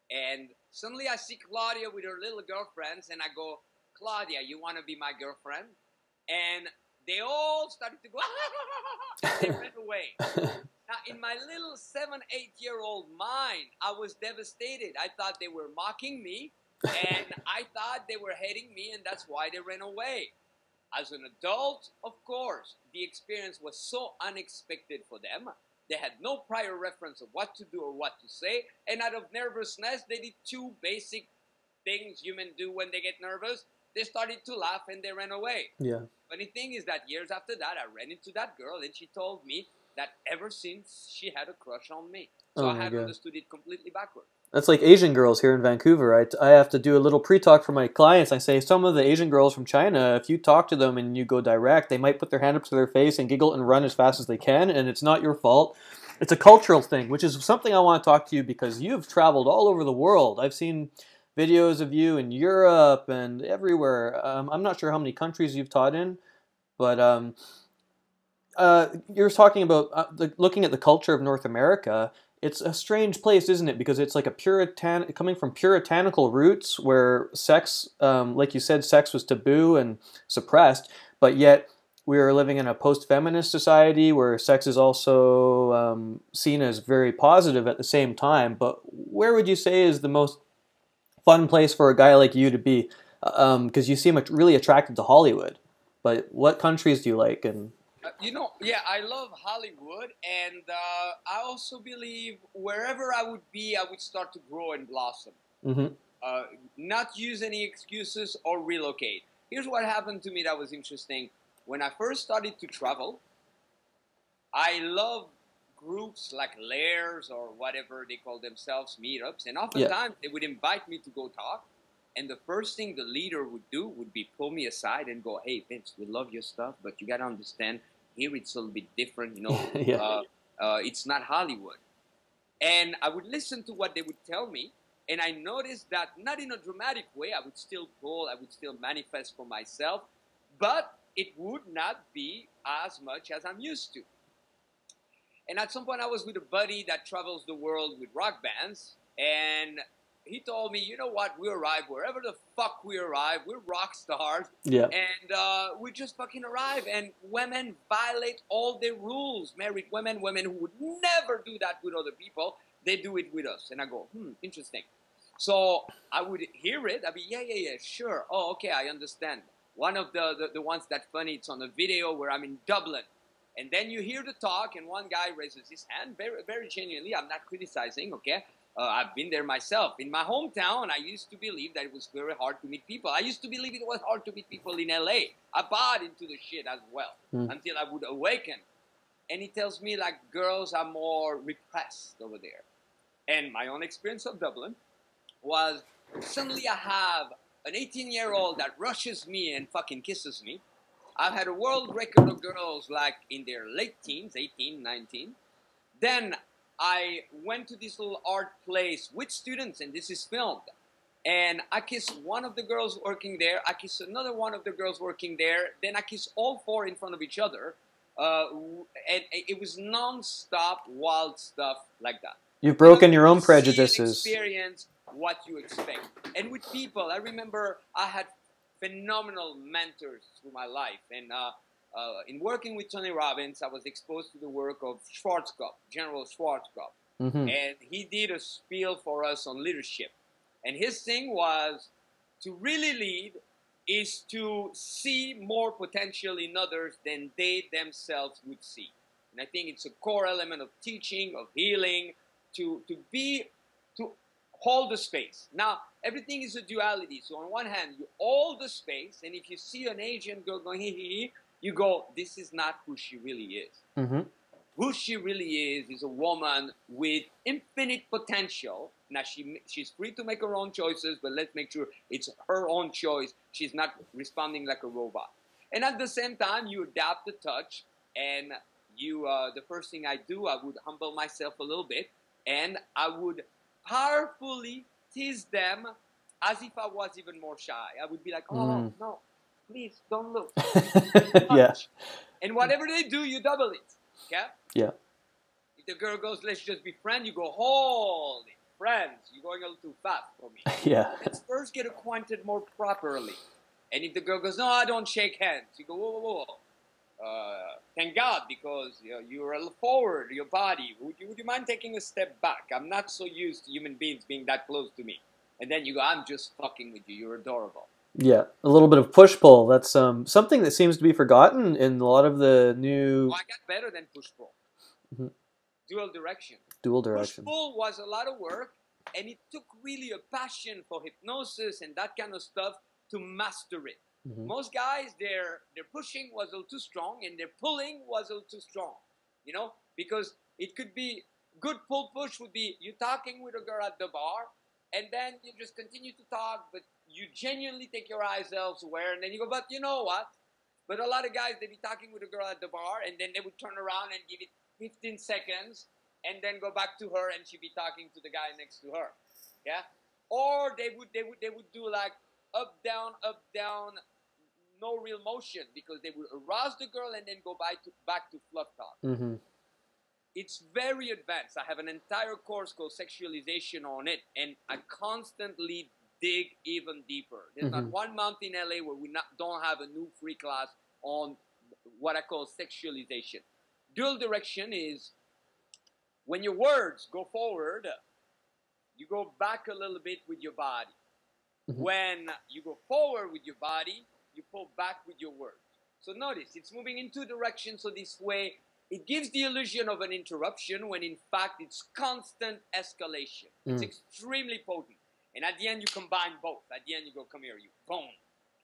B: and suddenly I see Claudia with her little girlfriends, and I go, Claudia, you want to be my girlfriend? And they all started to go, they ran away. Now, in my little seven, eight year old mind, I was devastated. I thought they were mocking me, and I thought they were hating me, and that's why they ran away. As an adult, of course, the experience was so unexpected for them. They had no prior reference of what to do or what to say, and out of nervousness, they did two basic things humans do when they get nervous. They started to laugh and they ran away.
A: yeah.
B: Funny thing is that years after that, I ran into that girl and she told me that ever since she had a crush on me. So
A: Oh
B: I had
A: God.
B: understood it completely backward.
A: That's like Asian girls here in Vancouver. I, I have to do a little pre-talk for my clients. I say some of the Asian girls from China, if you talk to them and you go direct, they might put their hand up to their face and giggle and run as fast as they can, and it's not your fault. It's a cultural thing, which is something I want to talk to you because you've traveled all over the world. I've seen videos of you in Europe and everywhere. Um, I'm not sure how many countries you've taught in, but um, uh, you're talking about uh, the, looking at the culture of North America. It's a strange place, isn't it? Because it's like a puritan coming from puritanical roots, where sex, um, like you said, sex was taboo and suppressed, but yet we are living in a post-feminist society where sex is also um, seen as very positive at the same time. But where would you say is the most fun place for a guy like you to be? Because um, you seem really attracted to Hollywood. But what countries do you like? And
B: uh, you know, yeah, I love Hollywood, and uh, I also believe wherever I would be, I would start to grow and blossom.
A: mm-hmm.
B: Uh, not use any excuses or relocate. Here's what happened to me that was interesting when I first started to travel, I love groups like lairs or whatever they call themselves, meetups, and oftentimes yeah. they would invite me to go talk. And the first thing the leader would do would be pull me aside and go, "Hey, Vince, we love your stuff, but you gotta understand here it's a little bit different. You know,
A: yeah.
B: uh, uh, it's not Hollywood." And I would listen to what they would tell me, and I noticed that not in a dramatic way. I would still pull, I would still manifest for myself, but it would not be as much as I'm used to. And at some point, I was with a buddy that travels the world with rock bands, and he told me, you know what, we arrive wherever the fuck we arrive, we're rock stars,
A: yeah.
B: and uh, we just fucking arrive, and women violate all the rules. Married women, women who would never do that with other people, they do it with us. And I go, hmm, interesting. So I would hear it, I'd be, yeah, yeah, yeah, sure. Oh, okay, I understand. One of the, the, the ones that funny, it's on a video where I'm in Dublin. And then you hear the talk, and one guy raises his hand, very, very genuinely. I'm not criticizing, okay? Uh, I've been there myself. In my hometown, I used to believe that it was very hard to meet people. I used to believe it was hard to meet people in LA. I bought into the shit as well
A: mm.
B: until I would awaken. And he tells me, like, girls are more repressed over there. And my own experience of Dublin was suddenly I have an 18 year old that rushes me and fucking kisses me. I've had a world record of girls like in their late teens, 18, 19. Then I went to this little art place with students, and this is filmed. And I kiss one of the girls working there. I kiss another one of the girls working there. Then I kiss all four in front of each other. Uh, and it was non-stop wild stuff like that.
A: You've broken your own prejudices.
B: Experience what you expect. And with people, I remember I had phenomenal mentors through my life. And uh, uh, in working with Tony Robbins, I was exposed to the work of Schwarzkopf, General Schwarzkopf.
A: Mm-hmm.
B: And he did a spiel for us on leadership. And his thing was to really lead is to see more potential in others than they themselves would see. And I think it's a core element of teaching, of healing, to, to be to hold the space. Now, everything is a duality. So on one hand, you hold the space, and if you see an Asian girl going hee hee hee, you go, this is not who she really is.
A: Mm-hmm.
B: Who she really is is a woman with infinite potential. Now she she's free to make her own choices, but let's make sure it's her own choice. She's not responding like a robot. And at the same time, you adapt the touch, and you. Uh, the first thing I do, I would humble myself a little bit, and I would powerfully tease them as if I was even more shy. I would be like, oh, mm. no, please don't look.
A: yeah.
B: And whatever they do, you double it. Okay?
A: Yeah.
B: If the girl goes, let's just be friends, you go, holy friends, you're going a little too fast for me.
A: Yeah.
B: Let's first get acquainted more properly. And if the girl goes, no, I don't shake hands, you go, whoa, whoa, whoa. Uh, thank God because you know, you're a little forward, your body. Would you, would you mind taking a step back? I'm not so used to human beings being that close to me. And then you go, I'm just fucking with you. You're adorable.
A: Yeah, a little bit of push pull. That's um, something that seems to be forgotten in a lot of the new.
B: Well, I got better than push pull.
A: Mm-hmm.
B: Dual direction.
A: Dual direction.
B: Push pull was a lot of work, and it took really a passion for hypnosis and that kind of stuff to master it.
A: Mm-hmm.
B: Most guys, their their pushing was a little too strong, and their pulling was a little too strong. You know, because it could be good pull push would be you talking with a girl at the bar, and then you just continue to talk, but you genuinely take your eyes elsewhere, and then you go, but you know what? But a lot of guys, they'd be talking with a girl at the bar, and then they would turn around and give it 15 seconds, and then go back to her, and she'd be talking to the guy next to her. Yeah? or they would they would they would do like up down up down, no real motion because they would arouse the girl and then go back to back to fluff talk.
A: Mm-hmm.
B: It's very advanced. I have an entire course called sexualization on it, and I constantly dig even deeper. There's
A: Mhm.
B: not one month in LA where we not, don't have a new free class on what I call sexualization. Dual direction is when your words go forward, you go back a little bit with your body.
A: Mhm.
B: When you go forward with your body, you pull back with your words. So notice it's moving in two directions. So this way, it gives the illusion of an interruption when in fact it's constant escalation. It's
A: Mm.
B: extremely potent. And at the end, you combine both. At the end, you go, come here, you boom.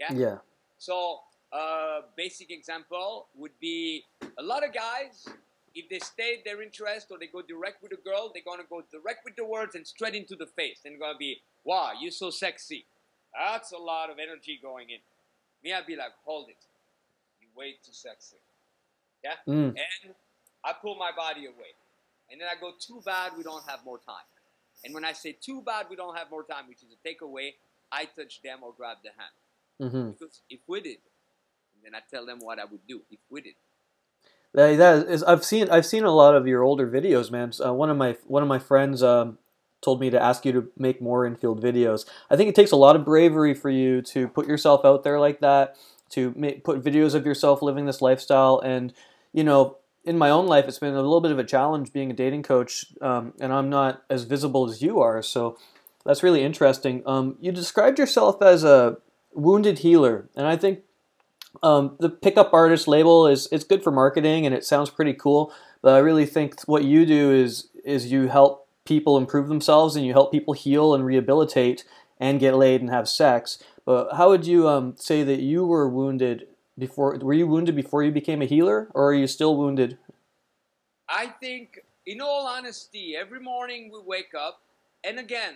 B: Okay?
A: Yeah.
B: So, uh, basic example would be a lot of guys, if they state their interest or they go direct with a girl, they're gonna go direct with the words and straight into the face. And gonna be, wow, you're so sexy. That's a lot of energy going in. Me, I'd be like, hold it. You're way too sexy. Yeah?
A: Mm.
B: And I pull my body away. And then I go, too bad we don't have more time. And when I say too bad we don't have more time, which is a takeaway, I touch them or grab the hand.
A: Mm-hmm.
B: Because if we did, and then I tell them what I would do if we did.
A: That, that is, I've seen I've seen a lot of your older videos, man. Uh, one of my one of my friends um, told me to ask you to make more infield videos. I think it takes a lot of bravery for you to put yourself out there like that, to make, put videos of yourself living this lifestyle. And you know, in my own life, it's been a little bit of a challenge being a dating coach, um, and I'm not as visible as you are. So that's really interesting. Um, you described yourself as a wounded healer, and I think um, the pickup artist label is it's good for marketing and it sounds pretty cool. But I really think what you do is is you help people improve themselves and you help people heal and rehabilitate and get laid and have sex. But how would you um, say that you were wounded before? Were you wounded before you became a healer, or are you still wounded?
B: I think, in all honesty, every morning we wake up, and again,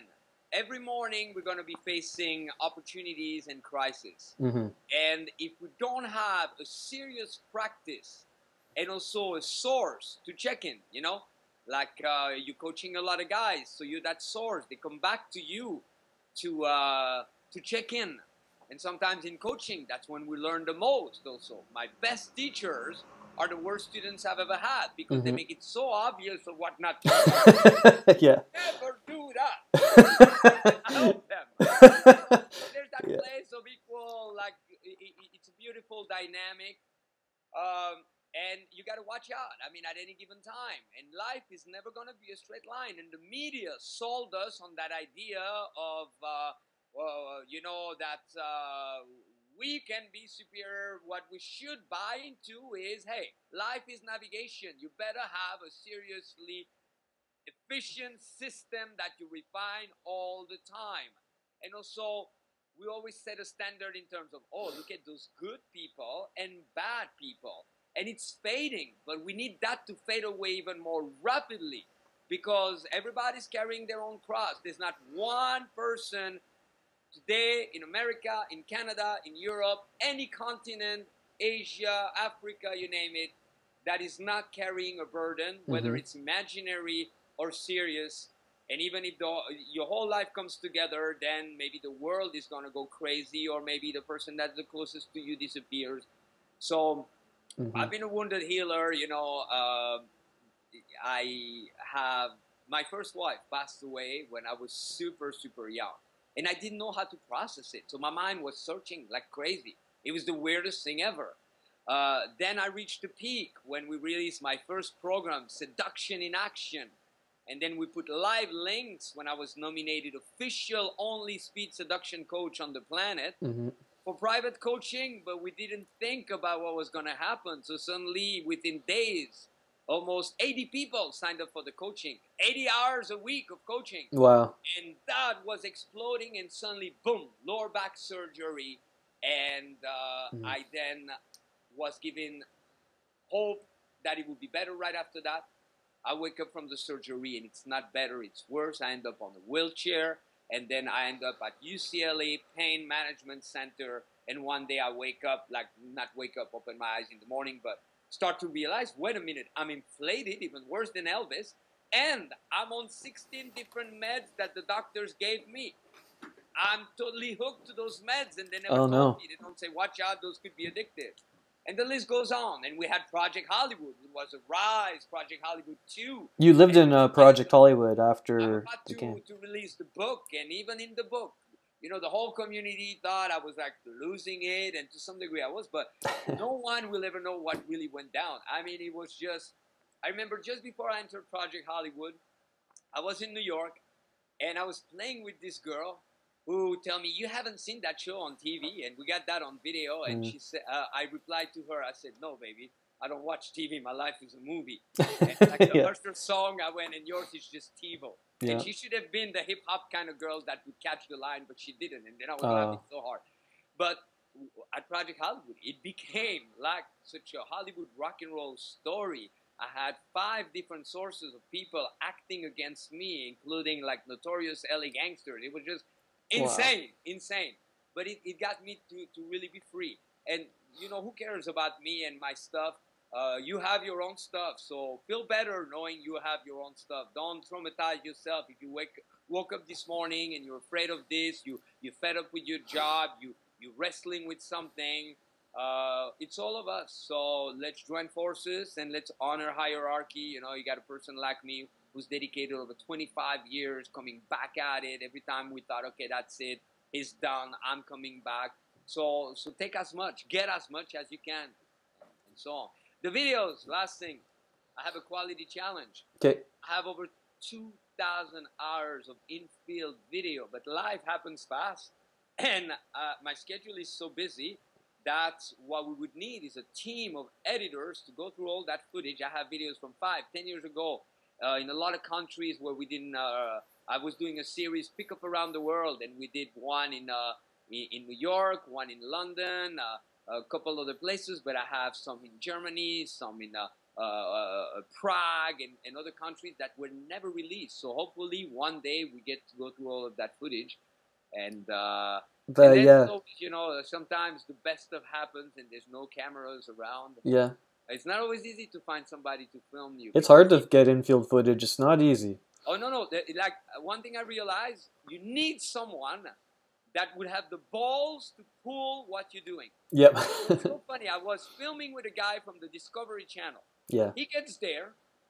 B: every morning we're going to be facing opportunities and crises.
A: Mm-hmm.
B: And if we don't have a serious practice and also a source to check in, you know, like uh, you're coaching a lot of guys, so you're that source. They come back to you to uh, to check in. And sometimes in coaching, that's when we learn the most. Also, my best teachers are the worst students I've ever had because they
A: Mhm.
B: make it so obvious of what not to do.
A: yeah.
B: Never do that. I help them there's that
A: Yeah.
B: place of equal like it's a beautiful dynamic um, and you got to watch out i mean at any given time and life is never going to be a straight line and the media sold us on that idea of uh, well, you know that uh, we can be superior. What we should buy into is hey life is navigation. You better have a seriously efficient system that you refine all the time. And also we always set a standard in terms of oh look at those good people and bad people. And it's fading but we need that to fade away even more rapidly because everybody's carrying their own cross. There's not one person today in america in canada in europe any continent asia africa you name it that is not carrying a burden whether
A: Mhm.
B: it's imaginary or serious and even if the, your whole life comes together, then maybe the world is going to go crazy, or maybe the person that's the closest to you disappears. So
A: Mhm.
B: I've been a wounded healer. You know, uh, I have my first wife passed away when I was super, super young, and I didn't know how to process it. So my mind was searching like crazy. It was the weirdest thing ever. Uh, then I reached the peak when we released my first program, Seduction in Action. And then we put live links when I was nominated official only speed seduction coach on the planet
A: Mhm.
B: for private coaching, but we didn't think about what was going to happen. So suddenly, within days, almost 80 people signed up for the coaching, 80 hours a week of coaching.
A: Wow.
B: And that was exploding, and suddenly, boom, lower back surgery. And uh,
A: Mhm.
B: I then was given hope that it would be better right after that. I wake up from the surgery and it's not better, it's worse. I end up on a wheelchair and then I end up at UCLA Pain Management Center. And one day I wake up, like not wake up, open my eyes in the morning, but start to realize wait a minute, I'm inflated, even worse than Elvis. And I'm on 16 different meds that the doctors gave me. I'm totally hooked to those meds, and they never
A: Oh,
B: told
A: no.
B: me. They don't say, "Watch out, those could be addictive." And the list goes on. And we had Project Hollywood. It was a rise. Project Hollywood two.
A: You lived in uh, Project Hollywood after
B: to, to release the book, and even in the book, you know, the whole community thought I was like losing it, and to some degree I was, but no one will ever know what really went down. I mean, it was just, I remember just before I entered Project Hollywood, I was in New York, and I was playing with this girl who tell me, you haven't seen that show on TV, and we got that on video, and
A: Mm.
B: she said, uh, I replied to her, I said, no, baby. I don't watch TV. My life is a movie. And like the
A: Yeah.
B: Usher song, I went, and yours is just TiVo.
A: Yeah.
B: And she should have been the hip hop kind of girl that would catch the line, but she didn't. And then I was
A: Oh.
B: laughing so hard. But at Project Hollywood, it became like such a Hollywood rock and roll story. I had five different sources of people acting against me, including like notorious LA gangsters. It was just
A: Wow.
B: insane, insane. But it, it got me to, to really be free. And you know, who cares about me and my stuff? Uh, you have your own stuff, so feel better knowing you have your own stuff. Don't traumatize yourself. If you wake woke up this morning and you're afraid of this, you you fed up with your job, you you wrestling with something. Uh, it's all of us. So let's join forces and let's honor hierarchy. You know, you got a person like me who's dedicated over 25 years, coming back at it. Every time we thought, okay, that's it, it's done. I'm coming back. So so take as much, get as much as you can, and so on. The videos, last thing, I have a quality challenge.
A: Okay.
B: I have over 2,000 hours of in-field video, but life happens fast, and uh, my schedule is so busy that what we would need is a team of editors to go through all that footage. I have videos from five, ten years ago uh, in a lot of countries where we didn't. Uh, I was doing a series, Pick Up Around the World, and we did one in uh, in in New York, one in London, uh, a couple other places, but I have some in Germany, some in uh, uh, uh, Prague, and, and other countries that were never released. So hopefully one day we get to go through all of that footage. And, uh,
A: The,
B: and then
A: yeah.
B: you know, sometimes the best stuff happens and there's no cameras around.
A: Yeah.
B: It's not always easy to find somebody to film you.
A: It's hard to get infield footage. It's not easy.
B: Oh no no! Like one thing I realized, you need someone that would have the balls to pull what you're doing.
A: Yep.
B: It's so funny. I was filming with a guy from the Discovery Channel.
A: yeah.
B: He gets there,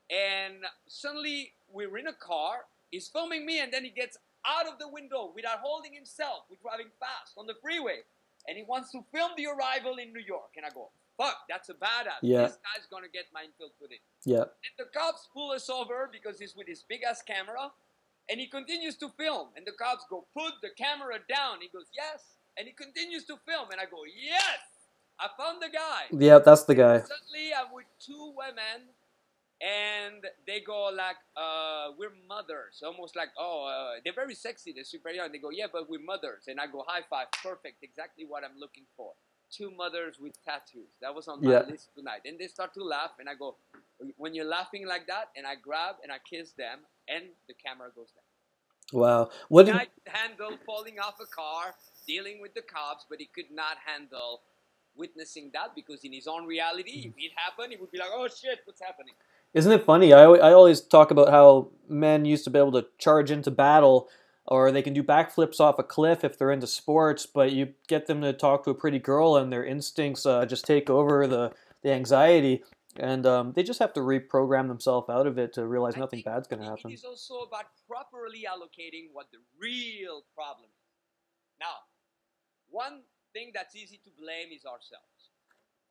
B: and suddenly we're in a car. He's filming me, and then he gets out of the window without holding himself. We're driving fast on the freeway, and he wants to film the arrival in New York. And I go, "Fuck, that's a badass.
A: Yeah.
B: This guy's gonna get my infield footage."
A: Yeah.
B: And the cops pull us over because he's with his big ass camera, and he continues to film. And the cops go, "Put the camera down." He goes, "Yes," and he continues to film. And I go, "Yes, I found the guy."
A: Yeah, that's the guy.
B: Suddenly, I'm with two women, and they go like, uh, "We're mothers," almost like, "Oh, uh, they're very sexy. They're super young." They go, "Yeah, but we're mothers," and I go, "High five, perfect, exactly what I'm looking for." Two mothers with tattoos. That was on my
A: Yeah.
B: list tonight. And they start to laugh, and I go, "When you're laughing like that," and I grab and I kiss them, and the camera goes down.
A: Wow. What did,
B: handle falling off a car, dealing with the cops, but he could not handle witnessing that because in his own reality, if it happened, he would be like, "Oh shit, what's happening?"
A: Isn't it funny? I, I always talk about how men used to be able to charge into battle or they can do backflips off a cliff if they're into sports, but you get them to talk to a pretty girl and their instincts uh, just take over the, the anxiety and um, they just have to reprogram themselves out of it to realize
B: I
A: nothing bad's going to happen.
B: It is also about properly allocating what the real problem is. Now, one thing that's easy to blame is ourselves.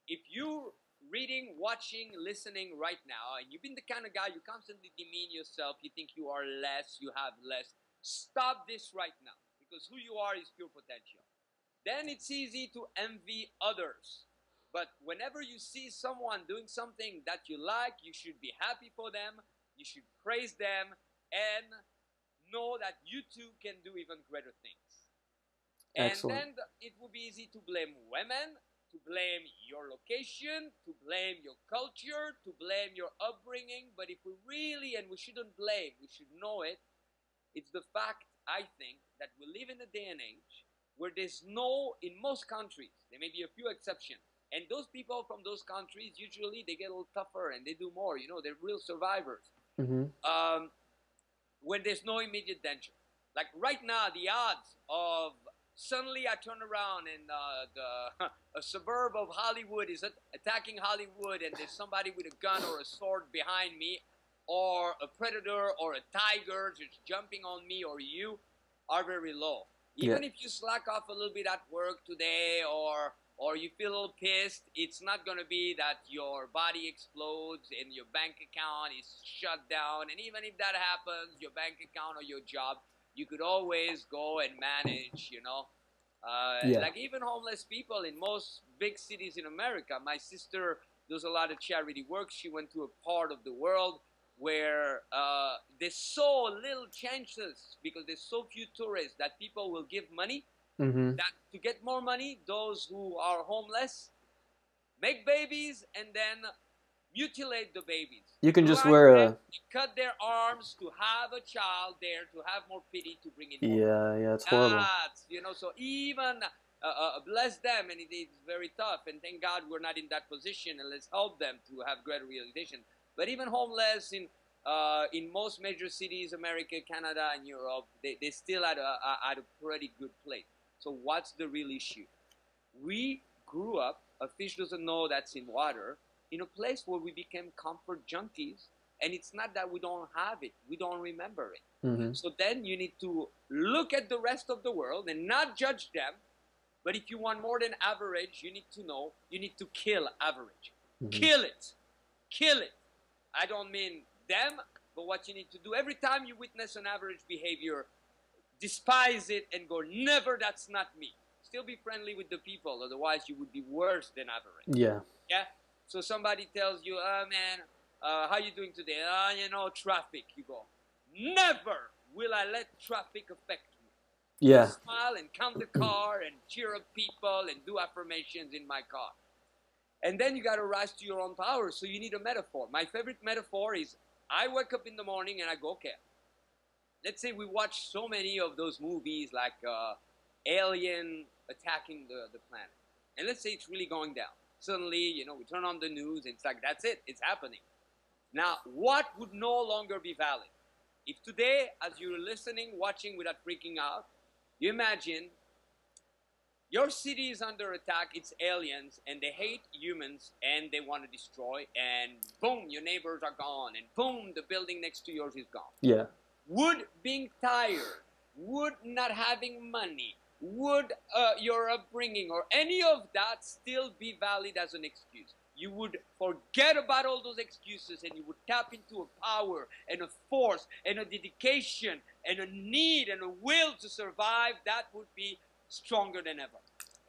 B: If you're reading, watching, listening right now, and you've been the kind of guy you constantly demean yourself, you think you are less, you have less, stop this right now because who you are is pure potential. Then it's easy to envy others. But whenever you see someone doing something that you like, you should be happy for them, you should praise them, and know that you too can do even greater things. And then it would be easy to blame women, to blame your location, to blame your culture, to blame your upbringing. But if we really, and we shouldn't blame, we should know it, it's the fact, I think, that we live in a day and age where there's no, in most countries, there may be a few exceptions, and those people from those countries usually they get a little tougher and they do more. You know, they're real survivors.
A: hmm
B: Um, when there's no immediate danger, like right now, the odds of suddenly I turn around and uh, the a suburb of Hollywood is attacking Hollywood, and there's somebody with a gun or a sword behind me, or a predator or a tiger just jumping on me or you, are very low. Even yeah. if you slack off a little bit at work today, or or you feel a little pissed, it's not going to be that your body explodes and your bank account is shut down. And even if that happens, your bank account or your job, you could always go and manage, you know. Uh, yeah. Like even homeless people in most big cities in America. My sister does a lot of charity work. She went to a part of the world where uh, there's so little chances because there's so few tourists that people will give money mm-hmm. that to get more money, those who are homeless make babies and then mutilate the babies.
A: You can just wear a
B: cut their arms to have a child there to have more pity to bring in.
A: Yeah, yeah, it's horrible.
B: That's, you know, so even uh, uh, bless them, and it is very tough. And thank God we're not in that position, and let's help them to have greater realization. But even homeless in uh, in most major cities, America, Canada, and Europe, they they still at a at a pretty good place. So what's the real issue? We grew up, a fish doesn't know that's in water, in a place where we became comfort junkies. And it's not that we don't have it, we don't remember it. Mm-hmm. So then you need to look at the rest of the world and not judge them. But if you want more than average, you need to know you need to kill average. Mm-hmm. Kill it. Kill it. I don't mean them, but what you need to do every time you witness an average behavior, despise it and go, never, that's not me. Still be friendly with the people, otherwise you would be worse than average.
A: Yeah.
B: Yeah. So somebody tells you, oh man, uh, how you doing today? Ah, you know, traffic. You go, never will I let traffic affect me.
A: Yeah.
B: smile and count the car and cheer up people and do affirmations in my car. And then you got to rise to your own power. So you need a metaphor. My favorite metaphor is I wake up in the morning and I go, okay, let's say we watch so many of those movies like uh, Alien attacking the, the planet. And let's say it's really going down. Suddenly, you know, we turn on the news and it's like, that's it, it's happening. Now, what would no longer be valid? If today, as you're listening, watching without freaking out, you imagine your city is under attack, it's aliens, and they hate humans and they want to destroy, and boom, your neighbors are gone, and boom, the building next to yours is gone.
A: Yeah.
B: Would being tired, would not having money, would uh, your upbringing or any of that still be valid as an excuse? You would forget about all those excuses and you would tap into a power and a force and a dedication and a need and a will to survive that would be stronger than ever.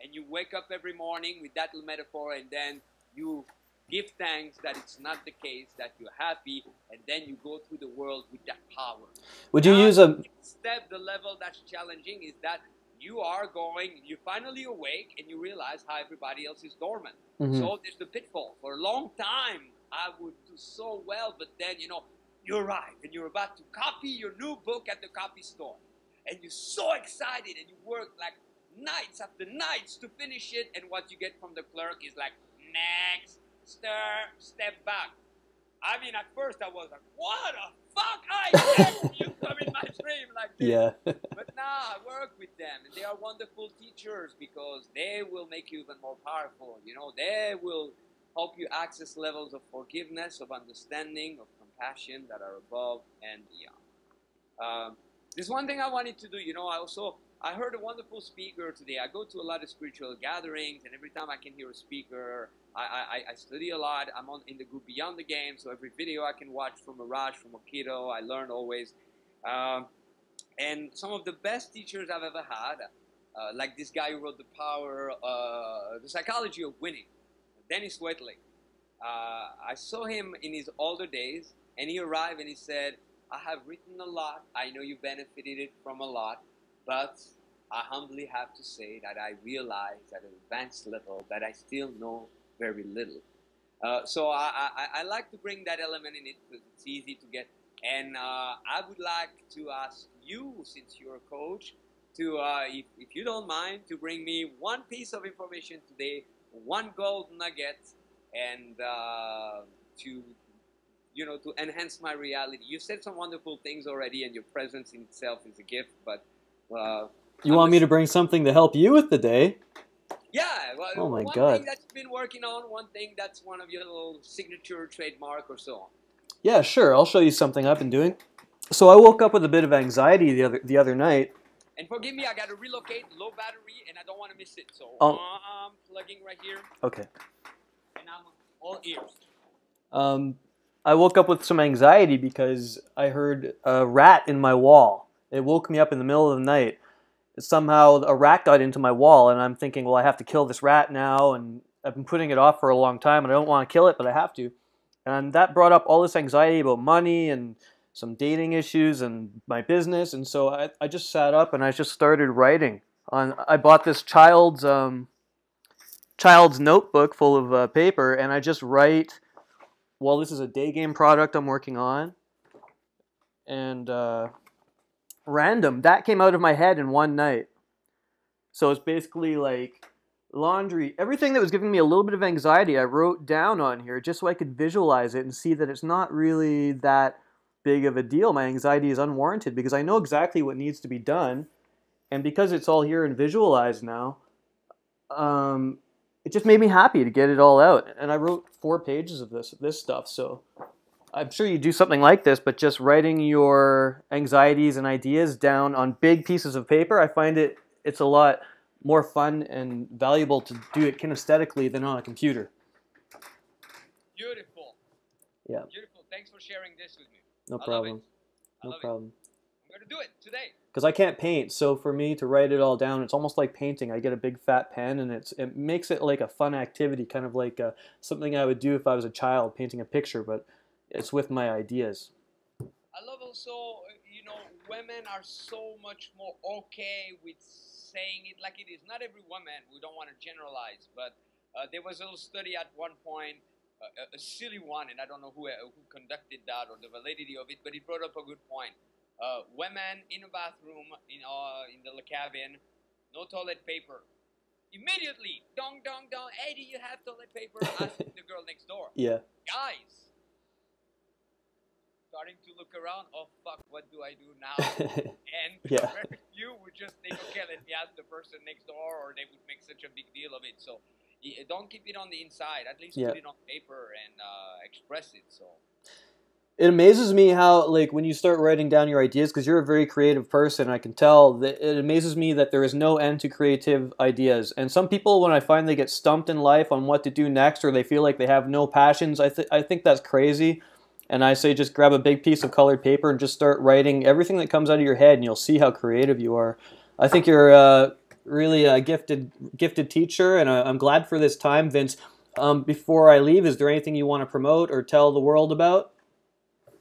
B: And you wake up every morning with that little metaphor and then you give thanks that it's not the case, that you're happy, and then you go through the world with that power.
A: Would you now, use a
B: step? The level that's challenging is that you are going, you finally awake, and you realize how everybody else is dormant. Mm-hmm. So there's the pitfall. For a long time, I would do so well, but then you know you arrive and you're about to copy your new book at the copy store, and you're so excited, and you work like nights after nights to finish it, and what you get from the clerk is like next stir, step back. I mean, at first I was like, what the fuck? I you come in my dream like this.
A: Yeah.
B: but now I work with them, and they are wonderful teachers because they will make you even more powerful. You know, they will help you access levels of forgiveness, of understanding, of compassion that are above and beyond. Um, there's one thing I wanted to do. You know, I also I heard a wonderful speaker today. I go to a lot of spiritual gatherings, and every time I can hear a speaker, I, I, I study a lot. I'm on in the group Beyond the Game, so every video I can watch from Mirage, from Okito, I learn always. Um, and some of the best teachers I've ever had, uh, like this guy who wrote The Power, uh, The Psychology of Winning, Dennis Waitley. Uh, I saw him in his older days, and he arrived and he said, I have written a lot. I know you benefited from a lot, but I humbly have to say that I realize at an advanced level that I still know very little. Uh, so I, I, I, like to bring that element in it because it's easy to get. And uh, I would like to ask you, since you're a coach, to, uh, if, if you don't mind, to bring me one piece of information today, one gold nugget, and uh, to you know, to enhance my reality. You said some wonderful things already, and your presence in itself is a gift. But uh,
A: You
B: I'm
A: want me to bring something to help you with the day?
B: Yeah. Well,
A: Oh my
B: one
A: God.
B: thing that you've been working on, one thing that's one of your little signature trademark or so on.
A: Yeah, sure. I'll show you something I've been doing. So I woke up with a bit of anxiety the other the other night.
B: And forgive me, I got to relocate, low battery, and I don't want to miss it. So
A: Oh.
B: I'm plugging right here,
A: Okay.
B: and I'm all ears.
A: Um, I woke up with some anxiety because I heard a rat in my wall. It woke me up in the middle of the night. Somehow a rat got into my wall, and I'm thinking, well, I have to kill this rat now, and I've been putting it off for a long time, and I don't want to kill it, but I have to. And that brought up all this anxiety about money and some dating issues and my business, and so I, I just sat up and I just started writing. On I bought this child's um, child's notebook full of uh, paper, and I just write well, this is a day game product I'm working on. And uh, random, that came out of my head in one night. So it's basically like laundry, everything that was giving me a little bit of anxiety, I wrote down on here just so I could visualize it and see that it's not really that big of a deal. My anxiety is unwarranted because I know exactly what needs to be done. And because it's all here and visualized now, um, it just made me happy to get it all out. And I wrote four pages of this this stuff. So I'm sure you do something like this, but just writing your anxieties and ideas down on big pieces of paper, I find it it's a lot more fun and valuable to do it kinesthetically than on a computer.
B: Beautiful.
A: Yeah.
B: Beautiful. Thanks for sharing this with me.
A: No
B: I
A: problem. No problem.
B: it. I'm gonna do it today.
A: Because I can't paint, so for me to write it all down, it's almost like painting. I get a big fat pen, and it's it makes it like a fun activity, kind of like uh something I would do if I was a child painting a picture, but it's with my ideas.
B: I love also, uh, you know, women are so much more okay with saying it like it is. Not every woman, we don't want to generalize, but uh, there was a little study at one point, uh, a, a silly one, and I don't know who, uh, who conducted that or the validity of it, but it brought up a good point. Uh, women in a bathroom, in, uh, in the cabin, no toilet paper. Immediately, dong, dong, dong, hey, do you have toilet paper? Asking the girl next door.
A: Yeah.
B: Guys, starting to look around. Oh fuck, what do I do now? And
A: Yeah.
B: very few would just think, okay, let me ask the person next door, or they would make such a big deal of it. So don't keep it on the inside. At least
A: Yeah.
B: put it on paper and uh, express it. So
A: it amazes me how like when you start writing down your ideas because you're a very creative person i can tell that it amazes me that there is no end to creative ideas and some people when i find they get stumped in life on what to do next or they feel like they have no passions i, th- I think that's crazy and i say just grab a big piece of colored paper and just start writing everything that comes out of your head and you'll see how creative you are i think you're uh, really a gifted gifted teacher and i'm glad for this time vince um, before i leave is there anything you want to promote or tell the world about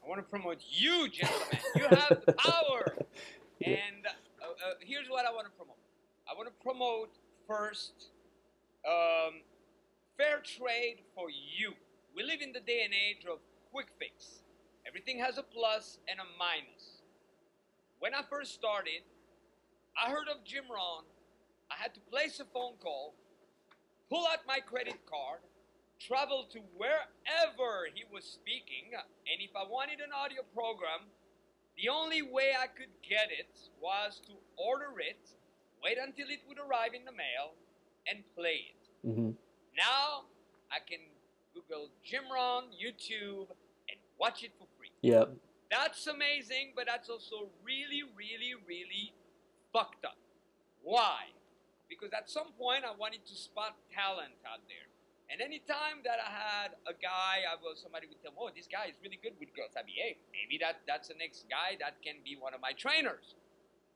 B: I want to promote you, gentlemen. You have the power. And uh, uh, here's what I want to promote. I want to promote first um, fair trade for you. We live in the day and age of quick fix. Everything has a plus and a minus. When I first started, I heard of Jim Rohn. I had to place a phone call, pull out my credit card, travel to wherever he was speaking, and if I wanted an audio program, the only way I could get it was to order it, wait until it would arrive in the mail, and play it.
A: hmm
B: Now I can Google Jim Rohn, YouTube, and watch it for free.
A: yeah
B: That's amazing, but that's also really, really, really fucked up. Why? Because at some point I wanted to spot talent out there. And anytime that I had a guy, I was somebody would tell me, "Oh, this guy is really good with girls." I'd be, "Hey, maybe that that's the next guy that can be one of my trainers."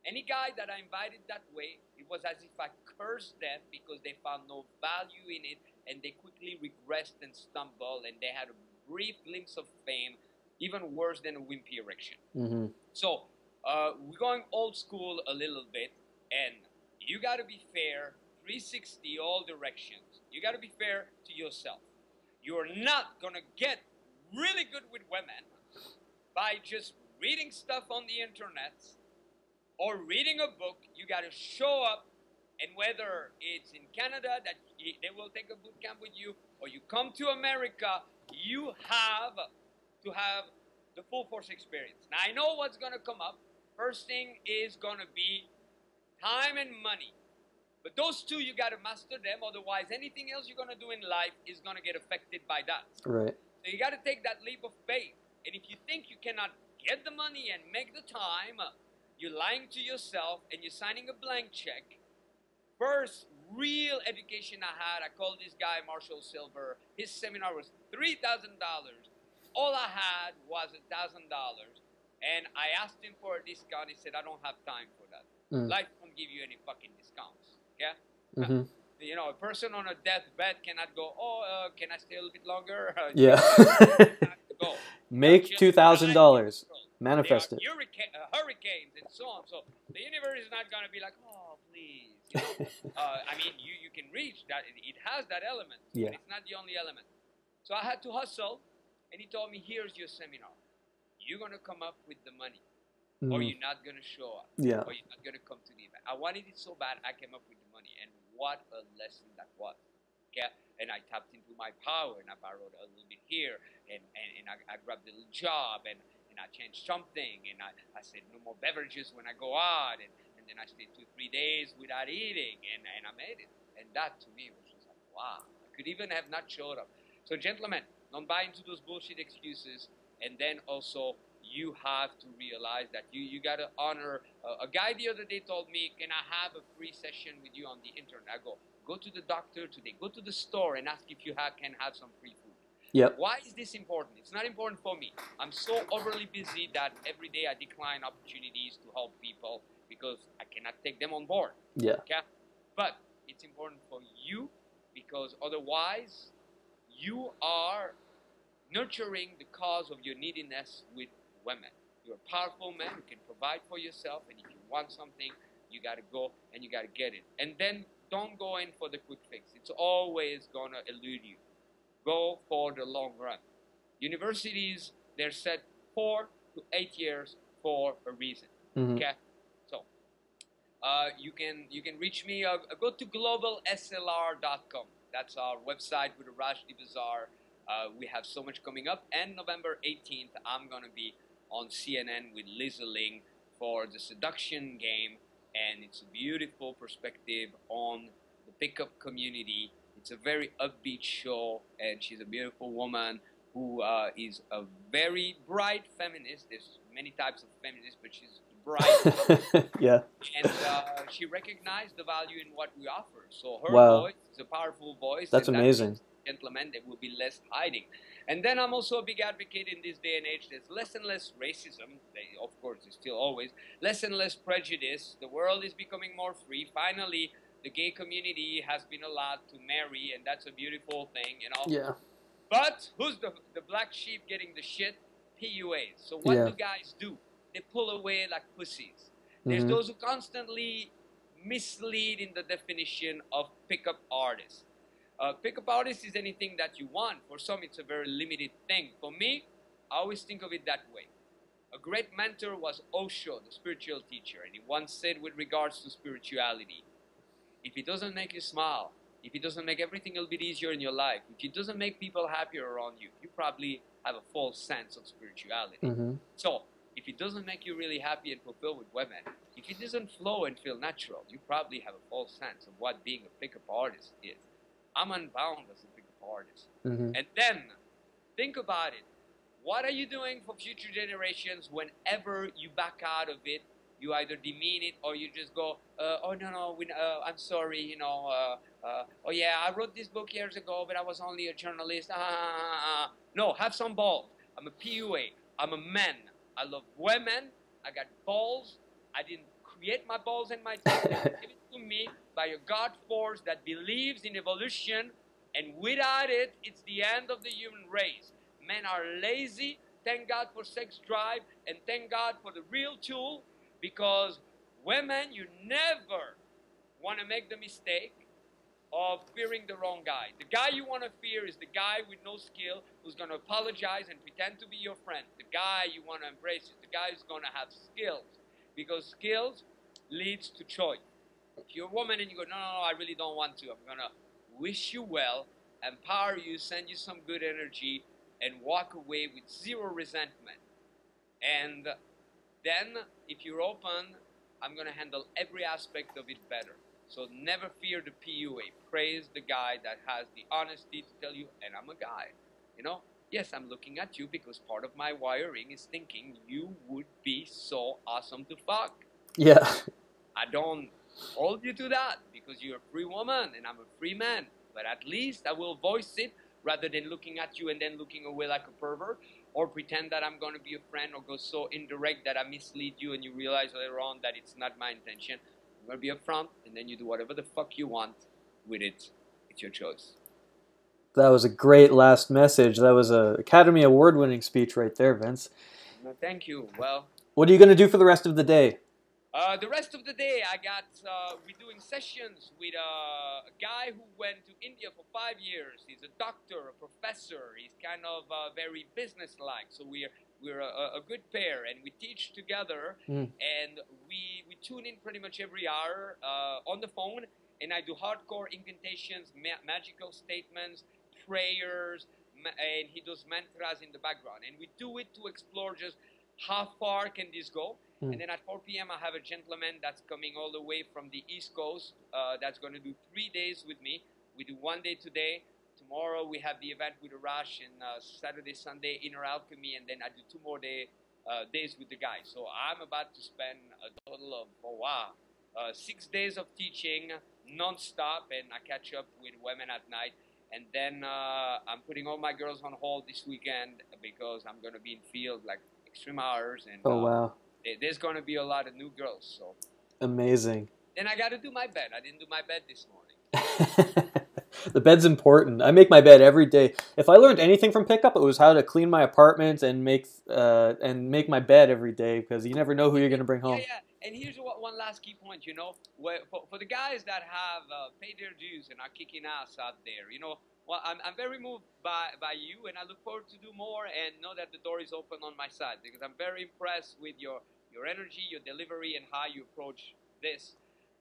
B: Any guy that I invited that way, it was as if I cursed them because they found no value in it, and they quickly regressed and stumbled, and they had a brief glimpse of fame, even worse than a wimpy erection.
A: hmm
B: So uh, we're going old school a little bit, and you got to be fair, 360 all directions. You got to be fair to yourself. You're not gonna get really good with women by just reading stuff on the internet or reading a book. You got to show up, and whether it's in Canada that they will take a boot camp with you, or you come to America, you have to have the full force experience. Now I know what's gonna come up. First thing is gonna be time and money. But those two you gotta master them, otherwise anything else you're gonna do in life is gonna get affected by that.
A: Right.
B: So you gotta take that leap of faith. And if you think you cannot get the money and make the time, you're lying to yourself and you're signing a blank check. First real education I had, I called this guy Marshall Sylver. His seminar was three thousand dollars. All I had was a thousand dollars. And I asked him for a discount. He said, I don't have time for that.
A: Mm.
B: Life won't give you any fucking discounts. Yeah?
A: hmm
B: You know, a person on a deathbed cannot go, oh, uh, can I stay a little bit longer?
A: Yeah. Make two thousand dollars.
B: There
A: Manifest it.
B: hurrica- uh, hurricanes and so on. So the universe is not going to be like, oh, please. You know? uh, I mean, you, you can reach that. It, has that element,
A: Yeah.
B: but it's not the only element. So I had to hustle, and he told me, here's your seminar. You're going to come up with the money, or
A: Mhm.
B: you're not going to show up,
A: Yeah.
B: or you're not going to come to the event. I wanted it so bad, I came up with the money, and what a lesson that was. Okay? And I tapped into my power, and I borrowed a little bit here, and, and, and I, I grabbed a little job, and, and I changed something, and I, I said no more beverages when I go out, and, and then I stayed two, three days without eating, and, and I made it. And that to me was just like, wow. I could even have not showed up. So, gentlemen, don't buy into those bullshit excuses, and then also you have to realize that you, you got to honor. Uh, a guy the other day told me, Can I have a free session with you on the internet? I go, Go to the doctor today, go to the store and ask if you ha- can have some free food.
A: Yep.
B: Why is this important? It's not important for me. I'm so overly busy that every day I decline opportunities to help people because I cannot take them on board.
A: Yeah.
B: Okay? But it's important for you because otherwise you are nurturing the cause of your neediness with women. You're a powerful man who can provide for yourself, and if you want something, you got to go and you got to get it. And then don't go in for the quick fix. It's always going to elude you. Go for the long run. Universities, they're set four to eight years for a reason.
A: Mhm.
B: Okay, uh, you can you can reach me. Uh, go to globalslr.com. That's our website with the Rashdi Bazaar. Uh, we have so much coming up. And November 18th, I'm gonna be on CNN with Lisa Ling for the seduction game, and it's a beautiful perspective on the pickup community. It's a very upbeat show, and she's a beautiful woman who uh, is a very bright feminist. There's many types of feminists, but she's bright,
A: yeah.
B: and uh, she recognized the value in what we offer. So her
A: Wow.
B: voice is a powerful voice.
A: That's amazing.
B: means, Gentlemen, there will be less hiding. And then I'm also a big advocate in this day and age. There's less and less racism. They, of course, there's still always less and less prejudice. The world is becoming more free. Finally, the gay community has been allowed to marry, and that's a beautiful thing, you know.
A: Yeah.
B: But who's the the black sheep getting the shit? PUAs. So what
A: Yeah.
B: do guys do? They pull away like pussies. There's
A: Mhm.
B: those who constantly mislead in the definition of pickup artist. Uh, pickup artist is anything that you want. For some, it's a very limited thing. For me, I always think of it that way. A great mentor was Osho, the spiritual teacher, and he once said with regards to spirituality, if it doesn't make you smile, if it doesn't make everything a little bit easier in your life, if it doesn't make people happier around you, you probably have a false sense of spirituality.
A: hmm
B: So, if it doesn't make you really happy and fulfilled with women, if it doesn't flow and feel natural, you probably have a false sense of what being a pickup artist is. I'm unbound as a pickup artist.
A: hmm
B: And then, think about it. What are you doing for future generations whenever you back out of it? You either demean it or you just go, uh, oh, no, no, we, uh, I'm sorry, you know, uh, uh, oh, yeah, I wrote this book years ago, but I was only a journalist. Ah, ah, ah, ah. No, have some balls. I'm a PUA. I'm a man. I love women. I got balls. I didn't create my balls and my were given to me by a God force that believes in evolution, and without it, it's the end of the human race. Men are lazy. Thank God for sex drive, and thank God for the real tool, because women, you never want to make the mistake of fearing the wrong guy. The guy you want to fear is the guy with no skill who's going to apologize and pretend to be your friend. The guy you want to embrace is the guy who's going to have skills, because skills leads to choice. If you're a woman and you go, no, no, no, I really don't want to, I'm going to wish you well, empower you, send you some good energy, and walk away with zero resentment. And then, if you're open, I'm going to handle every aspect of it better. So never fear the PUA. Praise the guy that has the honesty to tell you, and I'm a guy. You know, yes, I'm looking at you because part of my wiring is thinking you would be so awesome to fuck.
A: Yeah.
B: I don't hold you to that because you're a free woman and I'm a free man. But at least I will voice it rather than looking at you and then looking away like a pervert or pretend that I'm going to be a friend or go so indirect that I mislead you and you realize later on that it's not my intention. I'm to be upfront and then you do whatever the fuck you want with it. It's your choice.
A: That was a great last message. That was a Academy Award winning speech right there, Vince.
B: No, thank you. Well,
A: What are you going to do for the rest of the day?
B: Uh, the rest of the day, I got uh, we're doing sessions with uh, a guy who went to India for five years. He's a doctor, a professor. He's kind of uh, very business-like. So we're we're a, a good pair, and we teach together.
A: Mm.
B: And we we tune in pretty much every hour uh, on the phone, and I do hardcore incantations, ma- magical statements, prayers, ma- and he does mantras in the background. And we do it to explore just how far can this go.
A: Hmm.
B: And then at 4 p.m., I have a gentleman that's coming all the way from the East Coast uh, that's going to do three days with me. We do one day today. Tomorrow we have the event with Arash, and uh, Saturday, Sunday, Inner Alchemy, and then I do two more day, uh, days with the guys. So I'm about to spend a total of, oh wow, uh, six days of teaching non-stop, and I catch up with women at night. And then uh, I'm putting all my girls on hold this weekend because I'm going to be in field like extreme hours, and
A: Oh,
B: uh,
A: wow.
B: there's going to be a lot of new girls. So
A: Amazing.
B: then I got to do my bed. I didn't do my bed this morning.
A: the bed's important. I make my bed every day. If I learned anything from pickup, it was how to clean my apartment and make uh, and make my bed every day because you never know who you're going to bring home.
B: Yeah, yeah. And here's what, one last key point. You know, for, for the guys that have uh, paid their dues and are kicking ass out there, you know, well, I'm, I'm very moved by, by you, and I look forward to do more and know that the door is open on my side because I'm very impressed with your your energy, your delivery, and how you approach this.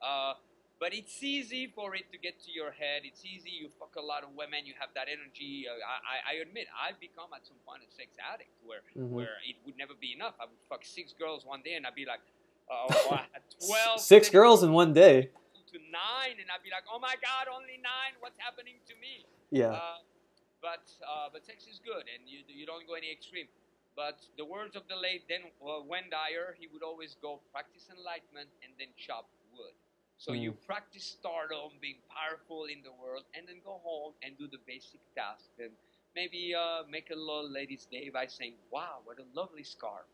B: Uh, but it's easy for it to get to your head. It's easy. You fuck a lot of women. You have that energy. Uh, I, I, I admit, I've become at some point a sex addict where
A: Mhm.
B: where it would never be enough. I would fuck six girls one day, and I'd be like, uh, had twelve.
A: Six girls in one day.
B: to nine, and I'd be like, oh my god, only nine. What's happening to me?
A: Yeah.
B: Uh, but uh, but sex is good, and you you don't go any extreme. But the words of the late then uh, Dyer, he would always go practice enlightenment and then chop. So you practice stardom, being powerful in the world, and then go home and do the basic tasks. And maybe uh, make a little lady's day by saying, "Wow, what a lovely scarf,"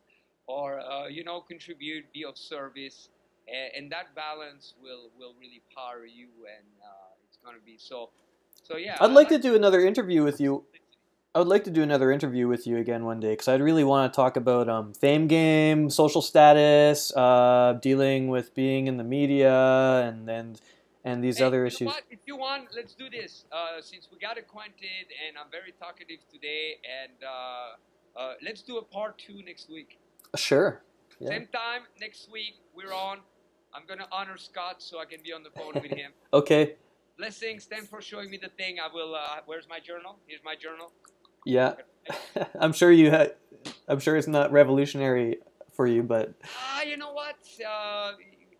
B: or uh, you know, contribute, be of service, and, and that balance will will really power you, and uh, it's gonna be so. So yeah,
A: I'd
B: I
A: like to do another interview with you. I would like to do another interview with you again one day because I'd really want to talk about um, fame game, social status, uh, dealing with being in the media, and and and these
B: Hey,
A: other issues.
B: If you want, let's do this. Uh, since we got acquainted and I'm very talkative today, and uh, uh, let's do a part two next week.
A: Sure. Yeah.
B: Same time next week. We're on. I'm gonna honor Scott so I can be on the phone with him.
A: Okay.
B: Blessings. Thanks for showing me the thing. I will. Uh, where's my journal? Here's my journal.
A: Yeah. I'm sure you. Ha- I'm sure it's not revolutionary for you, but
B: Ah, you know what? Uh,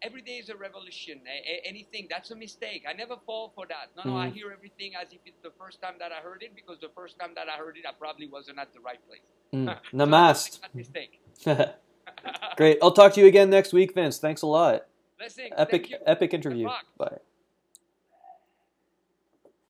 B: every day is a revolution. A- anything that's a mistake. I never fall for that. No, no. I
A: Mhm.
B: hear everything as if it's the first time that I heard it because the first time that I heard it, I probably wasn't at the right place.
A: mm, namaste.
B: I don't make that mistake.
A: Great. I'll talk to you again next week, Vince. Thanks a lot.
B: Blessings.
A: Epic, epic interview. Bye.